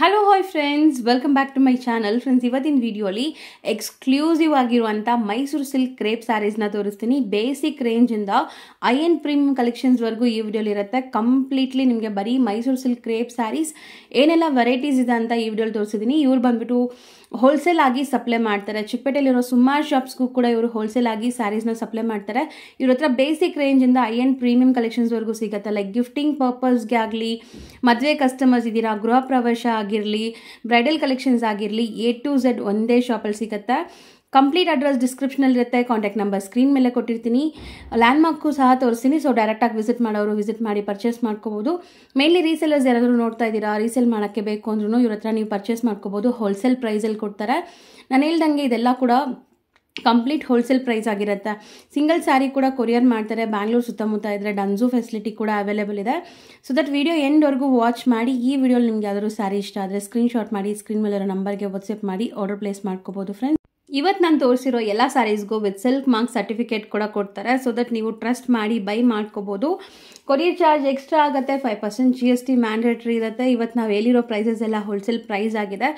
Hello hi friends welcome back to my channel friends ಇವತ್ತಿನ ವಿಡಿಯೋಲಿ exclusive ಆಗಿರುವಂಥ Mysuru silk crepe ಸ್ಯಾರೀಸ್ನ ತೋರಿಸ್ತೀನಿ. ಬೇಸಿಕ್ ರೇಂಜಿಂದ ಐ ಎನ್ ಪ್ರೀಮಿಯಂ ಕಲೆಕ್ಷನ್ಸ್ವರೆಗೂ ಈ ವಿಡಿಯೋಲಿ ಇರುತ್ತೆ. ಕಂಪ್ಲೀಟ್ಲಿ ನಿಮಗೆ ಬರೀ ಮೈಸೂರು ಸಿಲ್ಕ್ ಕ್ರೇಪ್ ಸ್ಯಾರೀಸ್ ಏನೆಲ್ಲ ವೆರೈಟೀಸ್ ಇದೆ ಅಂತ ಈ ವಿಡಿಯೋಲಿ ತೋರಿಸಿದ್ದೀನಿ ಇವ್ರು ಬಂದ್ಬಿಟ್ಟು ಹೋಲ್ಸೇಲ್ ಆಗಿ ಸಪ್ಲೈ ಮಾಡ್ತಾರೆ. ಚಿಕ್ಕಪೇಟೆಯಲ್ಲಿರೋ ಸುಮಾರು ಶಾಪ್ಸ್ಗೂ ಕೂಡ ಇವರು ಹೋಲ್ಸೇಲ್ ಆಗಿ ಸ್ಯಾರೀಸ್ನ ಸಪ್ಲೈ ಮಾಡ್ತಾರೆ. ಇವ್ರ ಹತ್ರ ಬೇಸಿಕ್ ರೇಂಜಿಂದ ಐ ಎನ್ ಪ್ರೀಮಿಯಂ ಕಲೆಕ್ಷನ್ಸ್ವರೆಗೂ ಸಿಗುತ್ತೆ. ಲೈಕ್ ಗಿಫ್ಟಿಂಗ್ ಪರ್ಪಸ್ಗೆ ಆಗಲಿ, ಮದುವೆ ಕಸ್ಟಮರ್ಸ್ ಇದ್ದೀರಾ, ಗೃಹ ಪ್ರವೇಶ ಆಗಿರಲಿ ಬ್ರೈಡಲ್ ಕಲೆಕ್ಷನ್ಸ್ ಆಗಿರಲಿ ಎ ಟು ಝೆಡ್ ಒಂದೇ ಶಾಪಲ್ಲಿ ಸಿಗುತ್ತೆ. ಕಂಪ್ಲೀಟ್ ಅಡ್ರೆಸ್ ಡಿಸ್ಕ್ರಿಪ್ಷನಲ್ಲಿ ಇರುತ್ತೆ ಕಾಂಟ್ಯಾಕ್ಟ್ ನಂಬರ್ ಸ್ಕ್ರೀನ್ ಮೇಲೆ ಕೊಟ್ಟಿರ್ತೀನಿ. ಲ್ಯಾಂಡ್ ಮಾರ್ಕು ಸಹ ತೋರಿಸ್ತೀನಿ. ಸೊ ಡೈರೆಕ್ಟಾಗಿ ವಿಸಿಟ್ ಮಾಡೋರು ವಿಸಿಟ್ ಮಾಡಿ ಪರ್ಚೇಸ್ ಮಾಡ್ಕೋಬೋದು. ಮೇನ್ಲಿ ರೀಸೇಲರ್ಸ್ ಯಾರಾದರೂ ನೋಡ್ತಾ ಇದ್ದೀರಾ ರೀಸೇಲ್ ಮಾಡೋಕ್ಕೆ ಬೇಕು ಅಂದ್ರೂ ಇವ್ರ ಹತ್ರ ನೀವು ಪರ್ಚೇಸ್ ಮಾಡ್ಕೋಬೋದು. ಹೋಲ್ಸೇಲ್ ಪ್ರೈಸಲ್ಲಿ ಕೊಡ್ತಾರೆ. ನಾನು ಹೇಳ್ದಂಗೆ ಇದೆಲ್ಲ ಕೂಡ ಕಂಪ್ಲೀಟ್ ಹೋಲ್ಸೇಲ್ ಪ್ರೈಸ್ ಆಗಿರುತ್ತೆ. ಸಿಂಗಲ್ ಸ್ಯಾರಿ ಕೂಡ ಕೊರಿಯರ್ ಮಾಡ್ತಾರೆ. ಬ್ಯಾಂಗ್ಳೂರ್ ಸುತ್ತಮುತ್ತ ಇದ್ದರೆ ಡನ್ಸು ಫೆಸಿಲಿಟಿ ಕೂಡ ಅವೈಲೇಬಲ್ ಇದೆ. ಸೊ ದಟ್ ವಿಡಿಯೋ ಎಂಡ್ವರೆಗೂ ವಾಚ್ ಮಾಡಿ. ಈ ವಿಡಿಯೋಲಿ ನಿಮ್ಗೆ ಯಾವ್ದಾದ್ರು ಸ್ಯಾರಿ ಇಷ್ಟ ಆದರೆ ಸ್ಕ್ರೀನ್ಶಾಟ್ ಮಾಡಿ ಸ್ಕ್ರೀನ್ ಮೇಲಿರೋ ನಂಬರ್ಗೆ ವಾಟ್ಸಪ್ ಮಾಡಿ ಆರ್ಡರ್ ಪ್ಲೇಸ್ ಮಾಡ್ಕೋಬೋದು ಫ್ರೆಂಡ್ಸ್ ಇವತ್ತು ನಾನು ತೋರಿಸಿರೋ ಎಲ್ಲ ಸ್ಯಾರೀಸ್ಗೂ ವಿತ್ ಸಿಲ್ಕ್ ಮಾರ್ಕ್ ಸರ್ಟಿಫಿಕೇಟ್ ಕೂಡ ಕೊಡ್ತಾರೆ. ಸೊ ದಟ್ ನೀವು ಟ್ರಸ್ಟ್ ಮಾಡಿ ಬೈ ಮಾಡ್ಕೋಬೋದು. ಕೊರಿಯರ್ ಚಾರ್ಜ್ ಎಕ್ಸ್ಟ್ರಾ ಆಗುತ್ತೆ five percent G S T mandatory ಇರುತ್ತೆ. ಇವತ್ತು ನಾವು ಹೇಳಿರೋ ಪ್ರೈಸಸ್ ಎಲ್ಲ ಹೋಲ್ಸೇಲ್ ಪ್ರೈಸ್ ಆಗಿದೆ.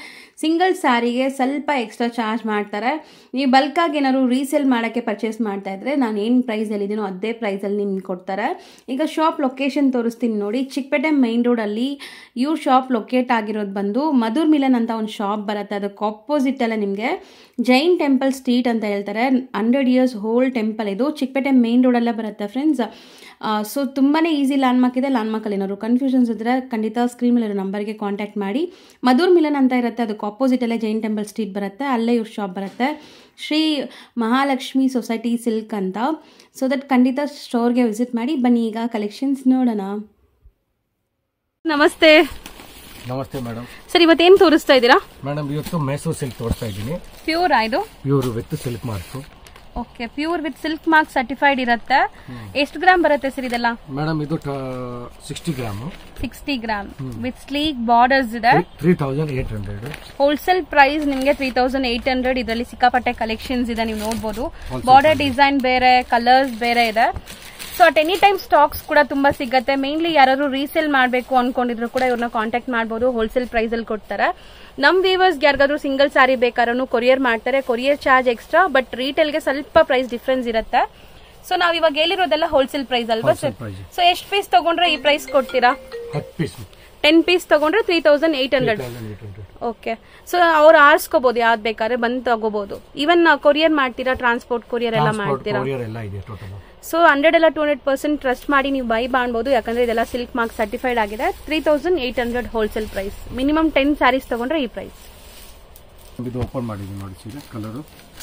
ಸಿಂಗಲ್ ಸ್ಯಾರಿಗೆ ಸ್ವಲ್ಪ ಎಕ್ಸ್ಟ್ರಾ ಚಾರ್ಜ್ ಮಾಡ್ತಾರೆ. ನೀವು ಬಲ್ಕಾಗಿ ಏನಾದ್ರು ರೀಸೇಲ್ ಮಾಡೋಕ್ಕೆ ಪರ್ಚೇಸ್ ಮಾಡ್ತಾ ಇದ್ದರೆ ನಾನು ಏನು ಪ್ರೈಸ್ ಹೇಳಿದ್ದೀನೋ ಅದೇ ಪ್ರೈಸಲ್ಲಿ ನಿಮ್ಗೆ ಕೊಡ್ತಾರೆ. ಈಗ ಶಾಪ್ ಲೊಕೇಶನ್ ತೋರಿಸ್ತೀನಿ ನೋಡಿ. ಚಿಕ್ಕಪೇಟೆ ಮೈನ್ ರೋಡಲ್ಲಿ ಇವ್ರ ಶಾಪ್ ಲೊಕೇಟ್ ಆಗಿರೋದು ಬಂದು ಮಧುರ್ ಮಿಲನ್ ಅಂತ ಒಂದು ಶಾಪ್ ಬರುತ್ತೆ. ಅದಕ್ಕೆ ಆಪೋಸಿಟ್ ಎಲ್ಲ ನಿಮಗೆ. ಜೈನ್ ಟೆಂಪಲ್ ಸ್ಟ್ರೀಟ್ ಅಂತ ಹೇಳ್ತಾರೆ. ಹಂಡ್ರೆಡ್ ಇಯರ್ಸ್ ಹೋಲ್ಡ್ ಟೆಂಪಲ್ ಇದು. ಚಿಕ್ಕಪೇಟೆ ಮೈನ್ ರೋಡಲ್ಲೇ ಬರುತ್ತೆ ಫ್ರೆಂಡ್ಸ್ ಸೊ ತುಂಬಾ ಈಸಿ ಲ್ಯಾಂಡ್ ಮಾರ್ಕ್ ಇದೆ. ಲ್ಯಾಂಡ್ ಮಾರ್ಕಲ್ಲಿ ಏನಾದ್ರು ಕನ್ಫ್ಯೂಷನ್ಸ್ ಇದ್ದರೆ ಖಂಡಿತ ಸ್ಕ್ರೀನ್ ಮೇಲೆ ನಂಬರ್ಗೆ ಕಾಂಟ್ಯಾಕ್ಟ್ ಮಾಡಿ. ಮಧುರ್ ಮಿಲನ್ ಅಂತ ಇರುತ್ತೆ ಅದಕ್ಕೆ ಆಪೋಸಿಟಲ್ಲೇ ಜೈನ್ ಟೆಂಪಲ್ ಸ್ಟ್ರೀಟ್ ಬರುತ್ತೆ ಅಲ್ಲೇ ಇವ್ರ ಶಾಪ್ ಬರುತ್ತೆ. ಶ್ರೀ ಮಹಾಲಕ್ಷ್ಮಿ ಸೊಸೈಟಿ ಸಿಲ್ಕ್ ಅಂತ. ಸೊ ದಟ್ ಖಂಡಿತ ಸ್ಟೋರ್ಗೆ ವಿಸಿಟ್ ಮಾಡಿ. ಬನ್ನಿ ಈಗ ಕಲೆಕ್ಷನ್ಸ್ ನೋಡೋಣ. ನಮಸ್ತೆ. ನಮಸ್ತೆ ಮೇಡಮ್ ಸರ್ ಇವತ್ತೇನು ತೋರಿಸ್ತಾ ಇದ್ದೀರಾ? ಮೇಡಮ್ ಇವತ್ತು ಮೈಸೂರು ಸಿಲ್ಕ್ ತೋರಿಸ್ತಾ ಇದ್ದೀನಿ. ಪ್ಯೂರ್ ಇದು? Pure with silk marks okay pure with silk mark certified ಇರುತ್ತೆ. ಎಷ್ಟು ಗ್ರಾಮ್ ಬರುತ್ತೆ ಸರ್ ಇದೆಲ್ಲ? ಮೇಡಮ್ ಇದು sixty gram. Sixty gram. With sleek borders ಇದೆ. Three thousand eight hundred wholesale price ನಿಮಗೆ ತ್ರೀ ತೌಸಂಡ್ ಏಟ್ ಹಂಡ್ರೆಡ್ ಇದರಲ್ಲಿ ಸಿಕ್ಕಾಪಟ್ಟೆ ಕಲೆಕ್ಷನ್ಸ್ ಇದೆ ನೀವು ನೋಡಬಹುದು ಬಾರ್ಡರ್ ಡಿಸೈನ್ ಬೇರೆ ಕಲರ್ಸ್ ಬೇರೆ ಇದೆ. So at any time stocks ಕೂಡ ತುಂಬಾ ಸಿಗುತ್ತೆ. ಮೇನ್ಲಿ ಯಾರು ರೀಸೇಲ್ ಮಾಡಬೇಕು ಅನ್ಕೊಂಡಿದ್ರು ಕೂಡ ಇವ್ರನ್ನ ಕಾಂಟ್ಯಾಕ್ಟ್ ಮಾಡಬಹುದು ಹೋಲ್ಸೇಲ್ ಪ್ರೈಸ್ ಅಲ್ಲಿ ಕೊಡ್ತಾರೆ. ನಮ್ ವೀವರ್ಸ್ ಯಾರಿಗಾದ್ರೂ ಸಿಂಗಲ್ ಸಾರಿ ಬೇಕಾದ್ರೂ ಕೊರಿಯರ್ ಮಾಡ್ತಾರೆ. ಕೊರಿಯರ್ ಚಾರ್ಜ್ ಎಕ್ಸ್ಟ್ರಾ ಬಟ್ಗೆ ಸ್ವಲ್ಪ ಪ್ರೈಸ್ ಡಿಫ್ರೆನ್ಸ್ ಇರುತ್ತೆ. ಸೊ ನಾವ್ ಇವಾಗ ಹೇಳಿರೋದೆಲ್ಲ ಹೋಲ್ಸೇಲ್ ಪ್ರೈಸ್ ಅಲ್ವಾ ಸರ್ ಸೊ ಎಷ್ಟು ಪೀಸ್ ತಗೊಂಡ್ರೆ ಈ ಪ್ರೈಸ್ ಕೊಡ್ತೀರಾ? ಟೆನ್ ಪೀಸ್ ತಗೊಂಡ್ರೆ three thousand eight hundred thousand eight hundred okay so ಅವ್ರು ಆರಿಸ್ಕೋಬಹುದು ಯಾವ್ದು ಬೇಕಾದ್ರೆ ಬಂದು ತಗೋಬಹುದು ಈವನ್ ಕೊರಿಯರ್ ಮಾಡ್ತೀರಾ ಟ್ರಾನ್ಸ್ಪೋರ್ಟ್ ಕೊರಿಯರ್ ಎಲ್ಲ ಮಾಡ್ತೀರಾ? ಸೊ ಹಂಡ್ರೆಡ್ ಎಲ್ಲ ಟೂ ಹಂಡ್ರೆಡ್ ಪರ್ಸೆಂಟ್ ಟ್ರಸ್ಟ್ ಮಾಡಿ ನೀವು ಬೈ ಮಾಡಬಹುದು ಯಾಕಂದ್ರೆ ಇದೆಲ್ಲ ಸಿಲ್ಕ್ ಮಾರ್ಕ್ ಸರ್ಟಿಫೈಡ್ ಆಗಿದೆ. Three thousand eight hundred wholesale price minimum ten sarees ತಗೊಂಡ್ರೆ ಈ ಪ್ರೈಸ್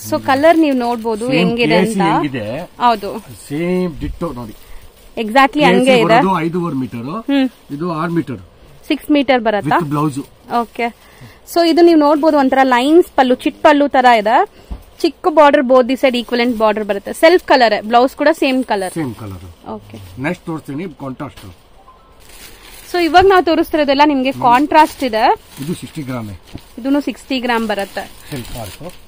ಸೊ ಕಲರ್ ನೀವು ನೋಡಬಹುದು ಹೆಂಗಿದೆ ಅಂತ. ಹೌದು. ಸೇಮ್ ಡಿಟ್ಟೋ ನೋಡಿ. ಎಕ್ಸಾಕ್ಟ್ಲಿ ಹಂಗೆ ಇದೆ. ಬರೋದು ಐದೂವರೆ ಮೀಟರ್ ಇದು ಆರು ಮೀಟರ್ ಸಿಕ್ಸ್ ಮೀಟರ್ ಬರತ್ತಾ? ಬ್ಲೌಸ್ ಓಕೆ ಸೊ ಇದು ನೀವು ನೋಡಬಹುದು ಒಂಥರ ಲೈನ್ಸ್ ಪಲ್ಲು ಚಿಟ್ ಪಲ್ಲು ತರ ಇದೆ. ಚಿಕ್ಕ ಬಾರ್ಡರ್ ಬೋದಿ ಸೈಡ್ ಈಕ್ವಲೆಂಟ್ ಬಾರ್ಡರ್ ಬರುತ್ತೆ. ಸೆಲ್ಫ್ ಕಲರ್ ಬ್ಲೌಸ್ ಕೂಡ same colour same colour okay next ತೋರಿಸ್ತೀನಿ ಕಾಂಟ್ರಾಸ್ಟ್ ಸೊ ಇವಾಗ ನಾವು ತೋರಿಸ್ತಿರೋದೆಲ್ಲ ನಿಮ್ಗೆ ಕಾಂಟ್ರಾಸ್ಟ್ ಇದೆ. ಇದು ಸಿಕ್ಸ್ಟಿ ಗ್ರಾಮ್. ಇದನ್ನು ಸಿಕ್ಸ್ಟಿ ಗ್ರಾಮ್ ಬರುತ್ತೆ.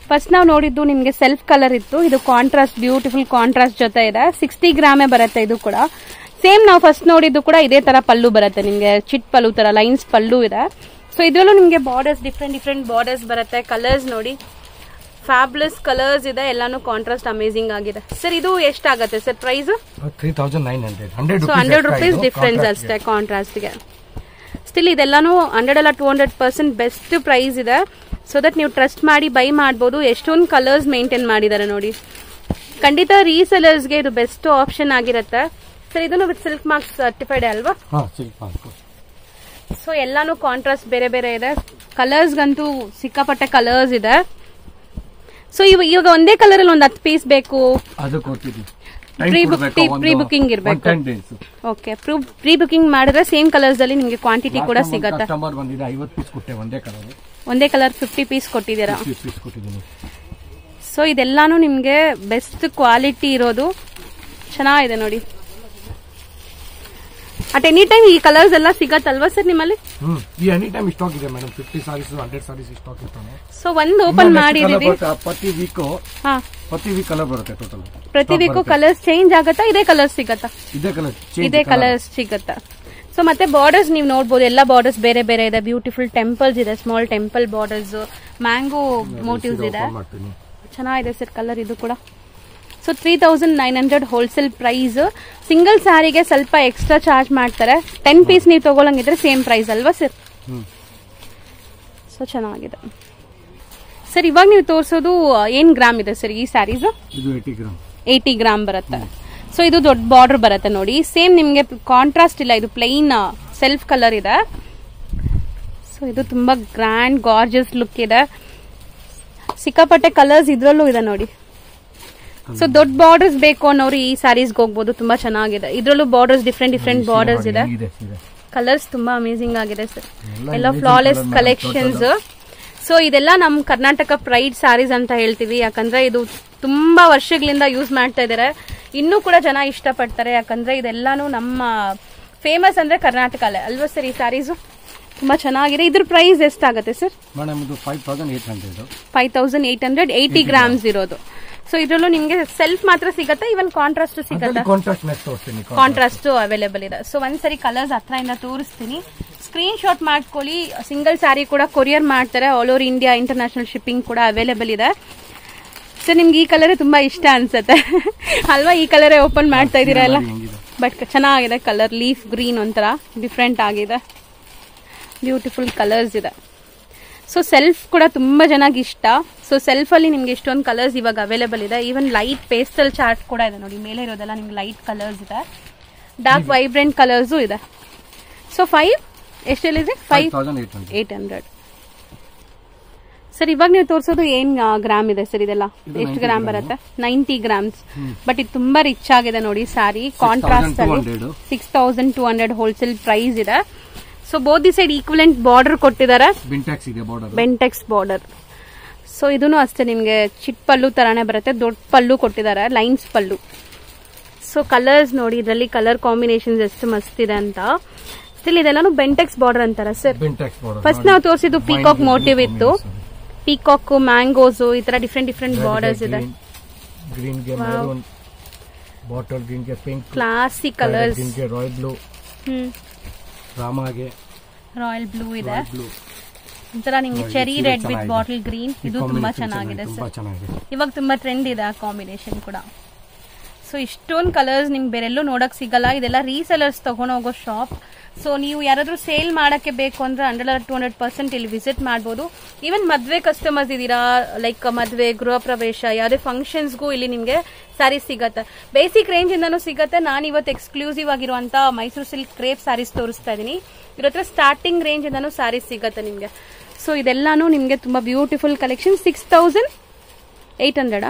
ಫಸ್ಟ್ ನಾವು ನೋಡಿದ್ದು ನಿಮ್ಗೆ ಸೆಲ್ಫ್ ಕಲರ್ ಇತ್ತು. ಇದು ಕಾಂಟ್ರಾಸ್ಟ್ ಬ್ಯೂಟಿಫುಲ್ ಕಾಂಟ್ರಾಸ್ಟ್ ಜೊತೆ ಇದೆ. ಸಿಕ್ಸ್ಟಿ ಗ್ರಾಮೇ ಬರುತ್ತೆ ಇದು ಕೂಡ. ಸೇಮ್ ನಾವು ಫಸ್ಟ್ ನೋಡಿದ್ದು ಕೂಡ ಇದೇ ತರ ಪಲ್ಲು ಬರುತ್ತೆ ನಿಮ್ಗೆ. ಚಿಟ್ ಪಲ್ಲು ತರ ಲೈನ್ಸ್ ಪಲ್ಲು ಇದೆ. ಸೊ ಇದರಲ್ಲೂ ನಿಮ್ಗೆ ಬಾರ್ಡರ್ಸ್ ಡಿಫ್ರೆಂಟ್ ಡಿಫ್ರೆಂಟ್ ಬಾರ್ಡರ್ಸ್ ಬರುತ್ತೆ. ಕಲರ್ಸ್ ನೋಡಿ. ಫ್ಯಾಬ್ಲೆಸ್ ಕಲರ್ಸ್ ಇದೆ ಎಲ್ಲಾನು ಕಾಂಟ್ರಾಸ್ಟ್ ಅಮೇಸಿಂಗ್ ಆಗಿದೆ. ಸರ್ ಇದು ಎಷ್ಟಾಗತ್ತೆ sir price three thousand nine hundred rupees difference ಅಷ್ಟೇ ಕಾಂಟ್ರಾಸ್ಟ್ಗೆ ಸ್ಟಿಲ್ ಇದೆಲ್ಲಾನು ಹಂಡ್ರೆಡ್ ಅಲ್ಲ two hundred percent best price ಇದೆ. ಸೊ ದಟ್ ನೀವು ಟ್ರಸ್ಟ್ ಮಾಡಿ ಬೈ ಮಾಡ್ಬೋದು. ಎಷ್ಟೊಂದು ಕಲರ್ಸ್ ಮೇಂಟೈನ್ ಮಾಡಿದ್ದಾರೆ ನೋಡಿ. ಖಂಡಿತ ರೀಸೆಲರ್ಸ್ಗೆ ಇದು ಬೆಸ್ಟ್ ಆಪ್ಷನ್ ಆಗಿರುತ್ತೆ. ಸರ್ ಇದನ್ನು ವಿತ್ ಸಿಲ್ಕ್ ಮಾರ್ಕ್ಸ್ ಸರ್ಟಿಫೈಡ್ ಅಲ್ವಾ? ಸೊ ಎಲ್ಲಾನು ಕಾಂಟ್ರಾಸ್ಟ್ ಬೇರೆ ಬೇರೆ ಇದೆ. ಕಲರ್ಸ್ಗಂತೂ ಸಿಕ್ಕಾಪಟ್ಟೆ ಕಲರ್ಸ್ ಇದೆ. ಸೊ ಇವ ಇವಾಗ ಒಂದೇ ಕಲರ್ ಅಲ್ಲಿ ಒಂದು ಹತ್ತು ಪೀಸ್ ಬೇಕು. ಅದು book- ಬುಕಿಂಗ್ ಇರ್ಬೇಕು. ಓಕೆ ಪ್ರೀ ಬುಕಿಂಗ್ ಮಾಡಿದ್ರೆ ಸೇಮ್ ಕಲರ್ಸ್ ಅಲ್ಲಿ ನಿಮಗೆ ಕ್ವಾಂಟಿಟಿ ಕೂಡ ಸಿಗತ್ತೆ? ಒಂದೇ ಕಲರ್ ಫಿಫ್ಟಿ ಪೀಸ್ ಕೊಟ್ಟಿದ್ದೀರಾ? ಸೊ ಇದೆಲ್ಲಾನು ನಿಮಗೆ ಬೆಸ್ಟ್ ಕ್ವಾಲಿಟಿ ಇರೋದು. ಚೆನ್ನಾಗಿದೆ ನೋಡಿ. ಅಟ್ ಎನಿ ಟೈಮ್ ಈ ಕಲರ್ಸ್ ಎಲ್ಲ ಸಿಗತ್ತಲ್ವಾ ಸರ್ ನಿಮ್ಮಲ್ಲಿ? ಹ್ಮ್ ಈ ಎನಿ ಟೈಮ್ ಸ್ಟಾಕ್ ಇದೆ madam fifty sarees hundred sarees stock ಇರ್ತಾನೆ ಸೊ ಒಂದು ಓಪನ್ ಮಾಡಿದೀವಿ ಪ್ರತಿ ವೀಕ್ ಹಾ. ಪ್ರತಿ ವೀಕ್ ಕಲರ್ ಬರುತ್ತೆ ಟೋಟಲ್ ಪ್ರತಿ ವೀಕು ಕಲರ್ಸ್ ಚೇಂಜ್ ಆಗತ್ತಾ ಇದೇ ಕಲರ್ಸ್ ಸಿಗತ್ತಾ? ಇದೇ ಕಲರ್ ಇದೇ ಕಲರ್ಸ್ ಸಿಗತ್ತಾ? ಸೊ ಮತ್ತೆ ಬಾರ್ಡರ್ಸ್ ನೀವು ನೋಡ್ಬೋದು ಎಲ್ಲ ಬಾರ್ಡರ್ಸ್ ಬೇರೆ ಬೇರೆ ಇದೆ. ಬ್ಯೂಟಿಫುಲ್ ಟೆಂಪಲ್ಸ್ ಇದೆ small temple borders mango motifs ಇದೆ ಚೆನ್ನಾಗಿದೆ ಸರ್ ಕಲರ್ ಇದು ಕೂಡ. So three thousand nine hundred wholesale price single ಸ್ಯಾರಿಗೆ ಸ್ವಲ್ಪ ಎಕ್ಸ್ಟ್ರಾ ಚಾರ್ಜ್ ಮಾಡ್ತಾರೆ. ಟೆನ್ ಪೀಸ್ ನೀವು ತಗೊಳಂಗಿದ್ರೆ ಸೇಮ್ ಪ್ರೈಸ್ ಅಲ್ವಾ ಸರ್ ಸೊ ಚೆನ್ನಾಗಿದೆ. ಸರ್ ಇವಾಗ ನೀವು ತೋರಿಸೋದು ಏನ್ ಗ್ರಾಮ್ ಇದೆ ಸರ್ ಈ ಸ್ಯಾರೀಸ್ ಏಯ್ಟಿ ಗ್ರಾಮ್ ಬರುತ್ತೆ. ಸೊ ಇದು ದೊಡ್ಡ ಬಾರ್ಡರ್ ಬರುತ್ತೆ ನೋಡಿ. ಸೇಮ್ ನಿಮಗೆ ಕಾಂಟ್ರಾಸ್ಟ್ ಇಲ್ಲ ಇದು ಪ್ಲೈನ್ ಸೆಲ್ಫ್ ಕಲರ್ ಇದೆ. ಸೊ ಇದು ತುಂಬಾ ಗ್ರ್ಯಾಂಡ್ ಗಾರ್ಜಸ್ ಲುಕ್ ಇದೆ. ಸಿಕ್ಕಾಪಟ್ಟೆ ಕಲರ್ಸ್ ಇದ್ರಲ್ಲೂ ಇದೆ ನೋಡಿ. ಸೊ ದೊಡ್ಡ ಬಾರ್ಡರ್ಸ್ ಬೇಕು ಅನ್ನೋರು ಈ ಸ್ಯಾರೀಸ್ಗೆ ಹೋಗ್ಬೋದು. ತುಂಬಾ ಚೆನ್ನಾಗಿದೆ. ಇದ್ರಲ್ಲೂ ಬಾರ್ಡರ್ಸ್ ಡಿಫ್ರೆಂಟ್ ಡಿಫ್ರೆಂಟ್ ಬಾರ್ಡರ್ಸ್ ಇದೆ. ಕಲರ್ಸ್ ತುಂಬಾ ಅಮೇಸಿಂಗ್ ಆಗಿದೆ ಸರ್ ಎಲ್ಲ ಫ್ಲಾಲೆಸ್ ಕಲೆಕ್ಷನ್ಸ್ ಸೊ ಇದೆಲ್ಲ ನಮ್ ಕರ್ನಾಟಕ ಪ್ರೈಡ್ ಸ್ಯಾರೀಸ್ ಅಂತ ಹೇಳ್ತೀವಿ. ಯಾಕಂದ್ರೆ ಇದು ತುಂಬಾ ವರ್ಷಗಳಿಂದ ಯೂಸ್ ಮಾಡ್ತಾ ಇದಾರೆ. ಇನ್ನೂ ಕೂಡ ಜನ ಇಷ್ಟಪಡ್ತಾರೆ. ಯಾಕಂದ್ರೆ ಇದೆಲ್ಲಾನು ನಮ್ಮ ಫೇಮಸ್ ಅಂದ್ರೆ ಕರ್ನಾಟಕಲ್ಲೇ ಅಲ್ವಾ ಸರ್ ಈ ಸ್ಯಾರೀಸು ತುಂಬಾ ಚೆನ್ನಾಗಿದೆ. ಇದ್ರ ಪ್ರೈಸ್ ಎಷ್ಟಾಗುತ್ತೆ ಸರ್ ಮೇಡಮ್ ಇದು five thousand eight hundred five thousand eight hundred eighty grams ಇರೋದು. ಸೊ ಇದರಲ್ಲೂ ನಿಮ್ಗೆ ಸೆಲ್ಫ್ ಮಾತ್ರ ಸಿಗುತ್ತೆ? ಇವನ್ ಕಾಂಟ್ರಾಸ್ಟ್ ಸಿಗತ್ತೆ? ಕಾಂಟ್ರಾಸ್ಟ್ ಅವೈಲೇಬಲ್ ಇದೆ. ಸೊ ಒಂದ್ಸರಿ ಕಲರ್ಸ್ ಹತ್ರದಿಂದ ತೋರಿಸ್ತೀನಿ. ಸ್ಕ್ರೀನ್ ಶಾಟ್ ಮಾಡ್ಕೊಳ್ಳಿ. ಸಿಂಗಲ್ ಸ್ಯಾರಿ ಕೂಡ ಕೊರಿಯರ್ ಮಾಡ್ತಾರೆ. All over India international shipping ಕೂಡ ಅವೈಲೇಬಲ್ ಇದೆ. ಸೊ ನಿಮ್ಗೆ ಈ ಕಲರ್ ತುಂಬಾ ಇಷ್ಟ ಅನ್ಸುತ್ತೆ. ಅಲ್ವಾ? ಈ ಕಲರೇ ಓಪನ್ ಮಾಡ್ತಾ ಇದೀರ ಅಲ್ಲ ಬಟ್ ಚೆನ್ನಾಗಿದೆ ಕಲರ್ ಲೀಫ್ ಗ್ರೀನ್ ಒಂಥರ ಡಿಫ್ರೆಂಟ್ ಆಗಿದೆ. ಬ್ಯೂಟಿಫುಲ್ ಕಲರ್ಸ್ ಇದೆ. ಸೊ ಸೆಲ್ಫ್ ಕೂಡ ತುಂಬಾ ಚೆನ್ನಾಗಿ ಇಷ್ಟ. ಸೊ ಸೆಲ್ಫ್ ಅಲ್ಲಿ ನಿಮ್ಗೆ ಎಷ್ಟೊಂದು ಕಲರ್ಸ್ ಇವಾಗ ಅವೈಲೇಬಲ್ ಇದೆ. ಈವನ್ ಲೈಟ್ ಪೇಸ್ಟಲ್ ಚಾರ್ಟ್ ಕೂಡ ಇದೆ ನೋಡಿ. ಮೇಲೆ ಇರೋದೆಲ್ಲ ನಿಮ್ಗೆ ಲೈಟ್ ಕಲರ್ಸ್ ಇದೆ. ಡಾರ್ಕ್ ವೈಬ್ರೆಂಟ್ ಕಲರ್ಸು ಇದೆ. ಸೊ ಫೈವ್ ಎಷ್ಟು ಹೇಳಿದ್ರಿ? ಫೈವ್ ಏಟ್ ಹಂಡ್ರೆಡ್ ಸರ್ ಇವಾಗ ನೀವು ತೋರಿಸೋದು ಏನ್ ಗ್ರಾಮ್ ಇದೆ ಸರ್ ಇದೆಲ್ಲ? ಇದು ಎಷ್ಟು ಗ್ರಾಮ್. ಬರುತ್ತೆ? ನೈಂಟಿ ಗ್ರಾಮ್ಸ್ ಬಟ್ ಇದು ತುಂಬಾ ರಿಚ್ ಆಗಿದೆ ನೋಡಿ ಸ್ಯಾರಿ ಕಾಂಟ್ರಾಸ್ಟ್ ಅಲ್ಲಿ 6,200. Six thousand two hundred wholesale price ಇದೆ. So both the side equivalent border ಕೊಟ್ಟಿದ್ದಾರೆ ಇದೆ ಬೆಂಟೆಕ್ಸ್ ಬಾರ್ಡರ್ ಸೊ ಇದನ್ನು ಅಷ್ಟೇ ನಿಮಗೆ ಚಿಟ್ ಪಲ್ಲು ತರಾನೇ ಬರುತ್ತೆ ದೊಡ್ಡ ಪಲ್ಲು ಕೊಟ್ಟಿದ್ದಾರೆ ಲೈನ್ಸ್ ಪಲ್ಲು. ಸೊ ಕಲರ್ಸ್ ನೋಡಿ ಇದರಲ್ಲಿ ಕಲರ್ ಕಾಂಬಿನೇಷನ್ಸ್ ಎಷ್ಟು ಮಸ್ತ್ ಇದೆ ಅಂತ. ಸ್ಟಿಲ್ ಇದೆಲ್ಲಾನು ಬೆಂಟೆಕ್ಸ್ ಬಾರ್ಡರ್ ಅಂತಾರ ಸರ್ ಫಸ್ಟ್ ನಾವು ತೋರಿಸಿದ್ದು ಪೀಕಾಕ್ ಮೋಟಿವ್ ಇತ್ತು. ಪೀಕಾಕ್ ಮ್ಯಾಂಗೋಸ್ ಈ ತರ ಡಿಫ್ರೆಂಟ್ ಡಿಫ್ರೆಂಟ್ ಬಾರ್ಡರ್ಸ್ ಇದೆ. ಕ್ಲಾಸಿಕ್ ಕಲರ್ಸ್ ರಾಯಲ್ ಬ್ಲೂ ಹ್ಮ್. ರಾಮಾಗೆ ರಾಯಲ್ ಬ್ಲೂ ಇದೆ. ಬ್ಲೂ ಒಂಥರ ನಿಮ್ಗೆ cherry red with bottle green ಇದು ತುಂಬಾ ಚೆನ್ನಾಗಿದೆ ತುಂಬಾ ಸರ್ ಚೆನ್ನಾಗಿದೆ. ಇವಾಗ ತುಂಬಾ ಟ್ರೆಂಡ್ ಇದೆ ಆ ಕಾಂಬಿನೇಷನ್ ಕೂಡ. ಸೊ ಇಷ್ಟೊಂದು ಕಲರ್ಸ್ ನಿಮ್ಗೆ ಬೇರೆಲ್ಲೂ ನೋಡಕ್ ಸಿಗಲ್ಲ. ಇದೆಲ್ಲ ರೀಸೆಲರ್ಸ್ ತಗೊಂಡೋಗೋ ಶಾಪ್ ಸೊ ನೀವು ಯಾರಾದರೂ ಸೇಲ್ ಮಾಡಕ್ಕೆ ಬೇಕು ಅಂದ್ರೆ ಹಂಡ್ರೆಡ್ ಟೂ ಹಂಡ್ರೆಡ್ ಪರ್ಸೆಂಟ್ ಇಲ್ಲಿ ವಿಸಿಟ್ ಮಾಡ್ಬೋದು. ಈವನ್ ಮದುವೆ ಕಸ್ಟಮರ್ಸ್ ಇದ್ದೀರಾ ಲೈಕ್ ಮದುವೆ, ಗೃಹ ಪ್ರವೇಶ, ಯಾವುದೇ ಫಂಕ್ಷನ್ಸ್ಗೂ ಇಲ್ಲಿ ನಿಮಗೆ ಸ್ಯಾರೀಸ್ ಸಿಗತ್ತೆ. ಬೇಸಿಕ್ ರೇಂಜ್ ಇಂದನೂ ಸಿಗತ್ತೆ. ನಾನು ಇವತ್ತು ಎಕ್ಸ್ಕ್ಲೂಸಿವ್ ಆಗಿರುವಂಥ ಮೈಸೂರು ಸಿಲ್ಕ್ ಕ್ರೇಪ್ ಸ್ಯಾರೀಸ್ ತೋರಿಸ್ತಾ ಇದೀನಿ. ಇದ್ರ ಹತ್ರ ಸ್ಟಾರ್ಟಿಂಗ್ ರೇಂಜ್ ಇಂದನೂ ಸ್ಯಾರೀಸ್ ಸಿಗತ್ತೆ ನಿಮಗೆ. ಸೊ ಇದೆಲ್ಲಾನು ನಿಮಗೆ ತುಂಬಾ beautiful collection six thousand eight ಹಂಡ್ರೆಡಾ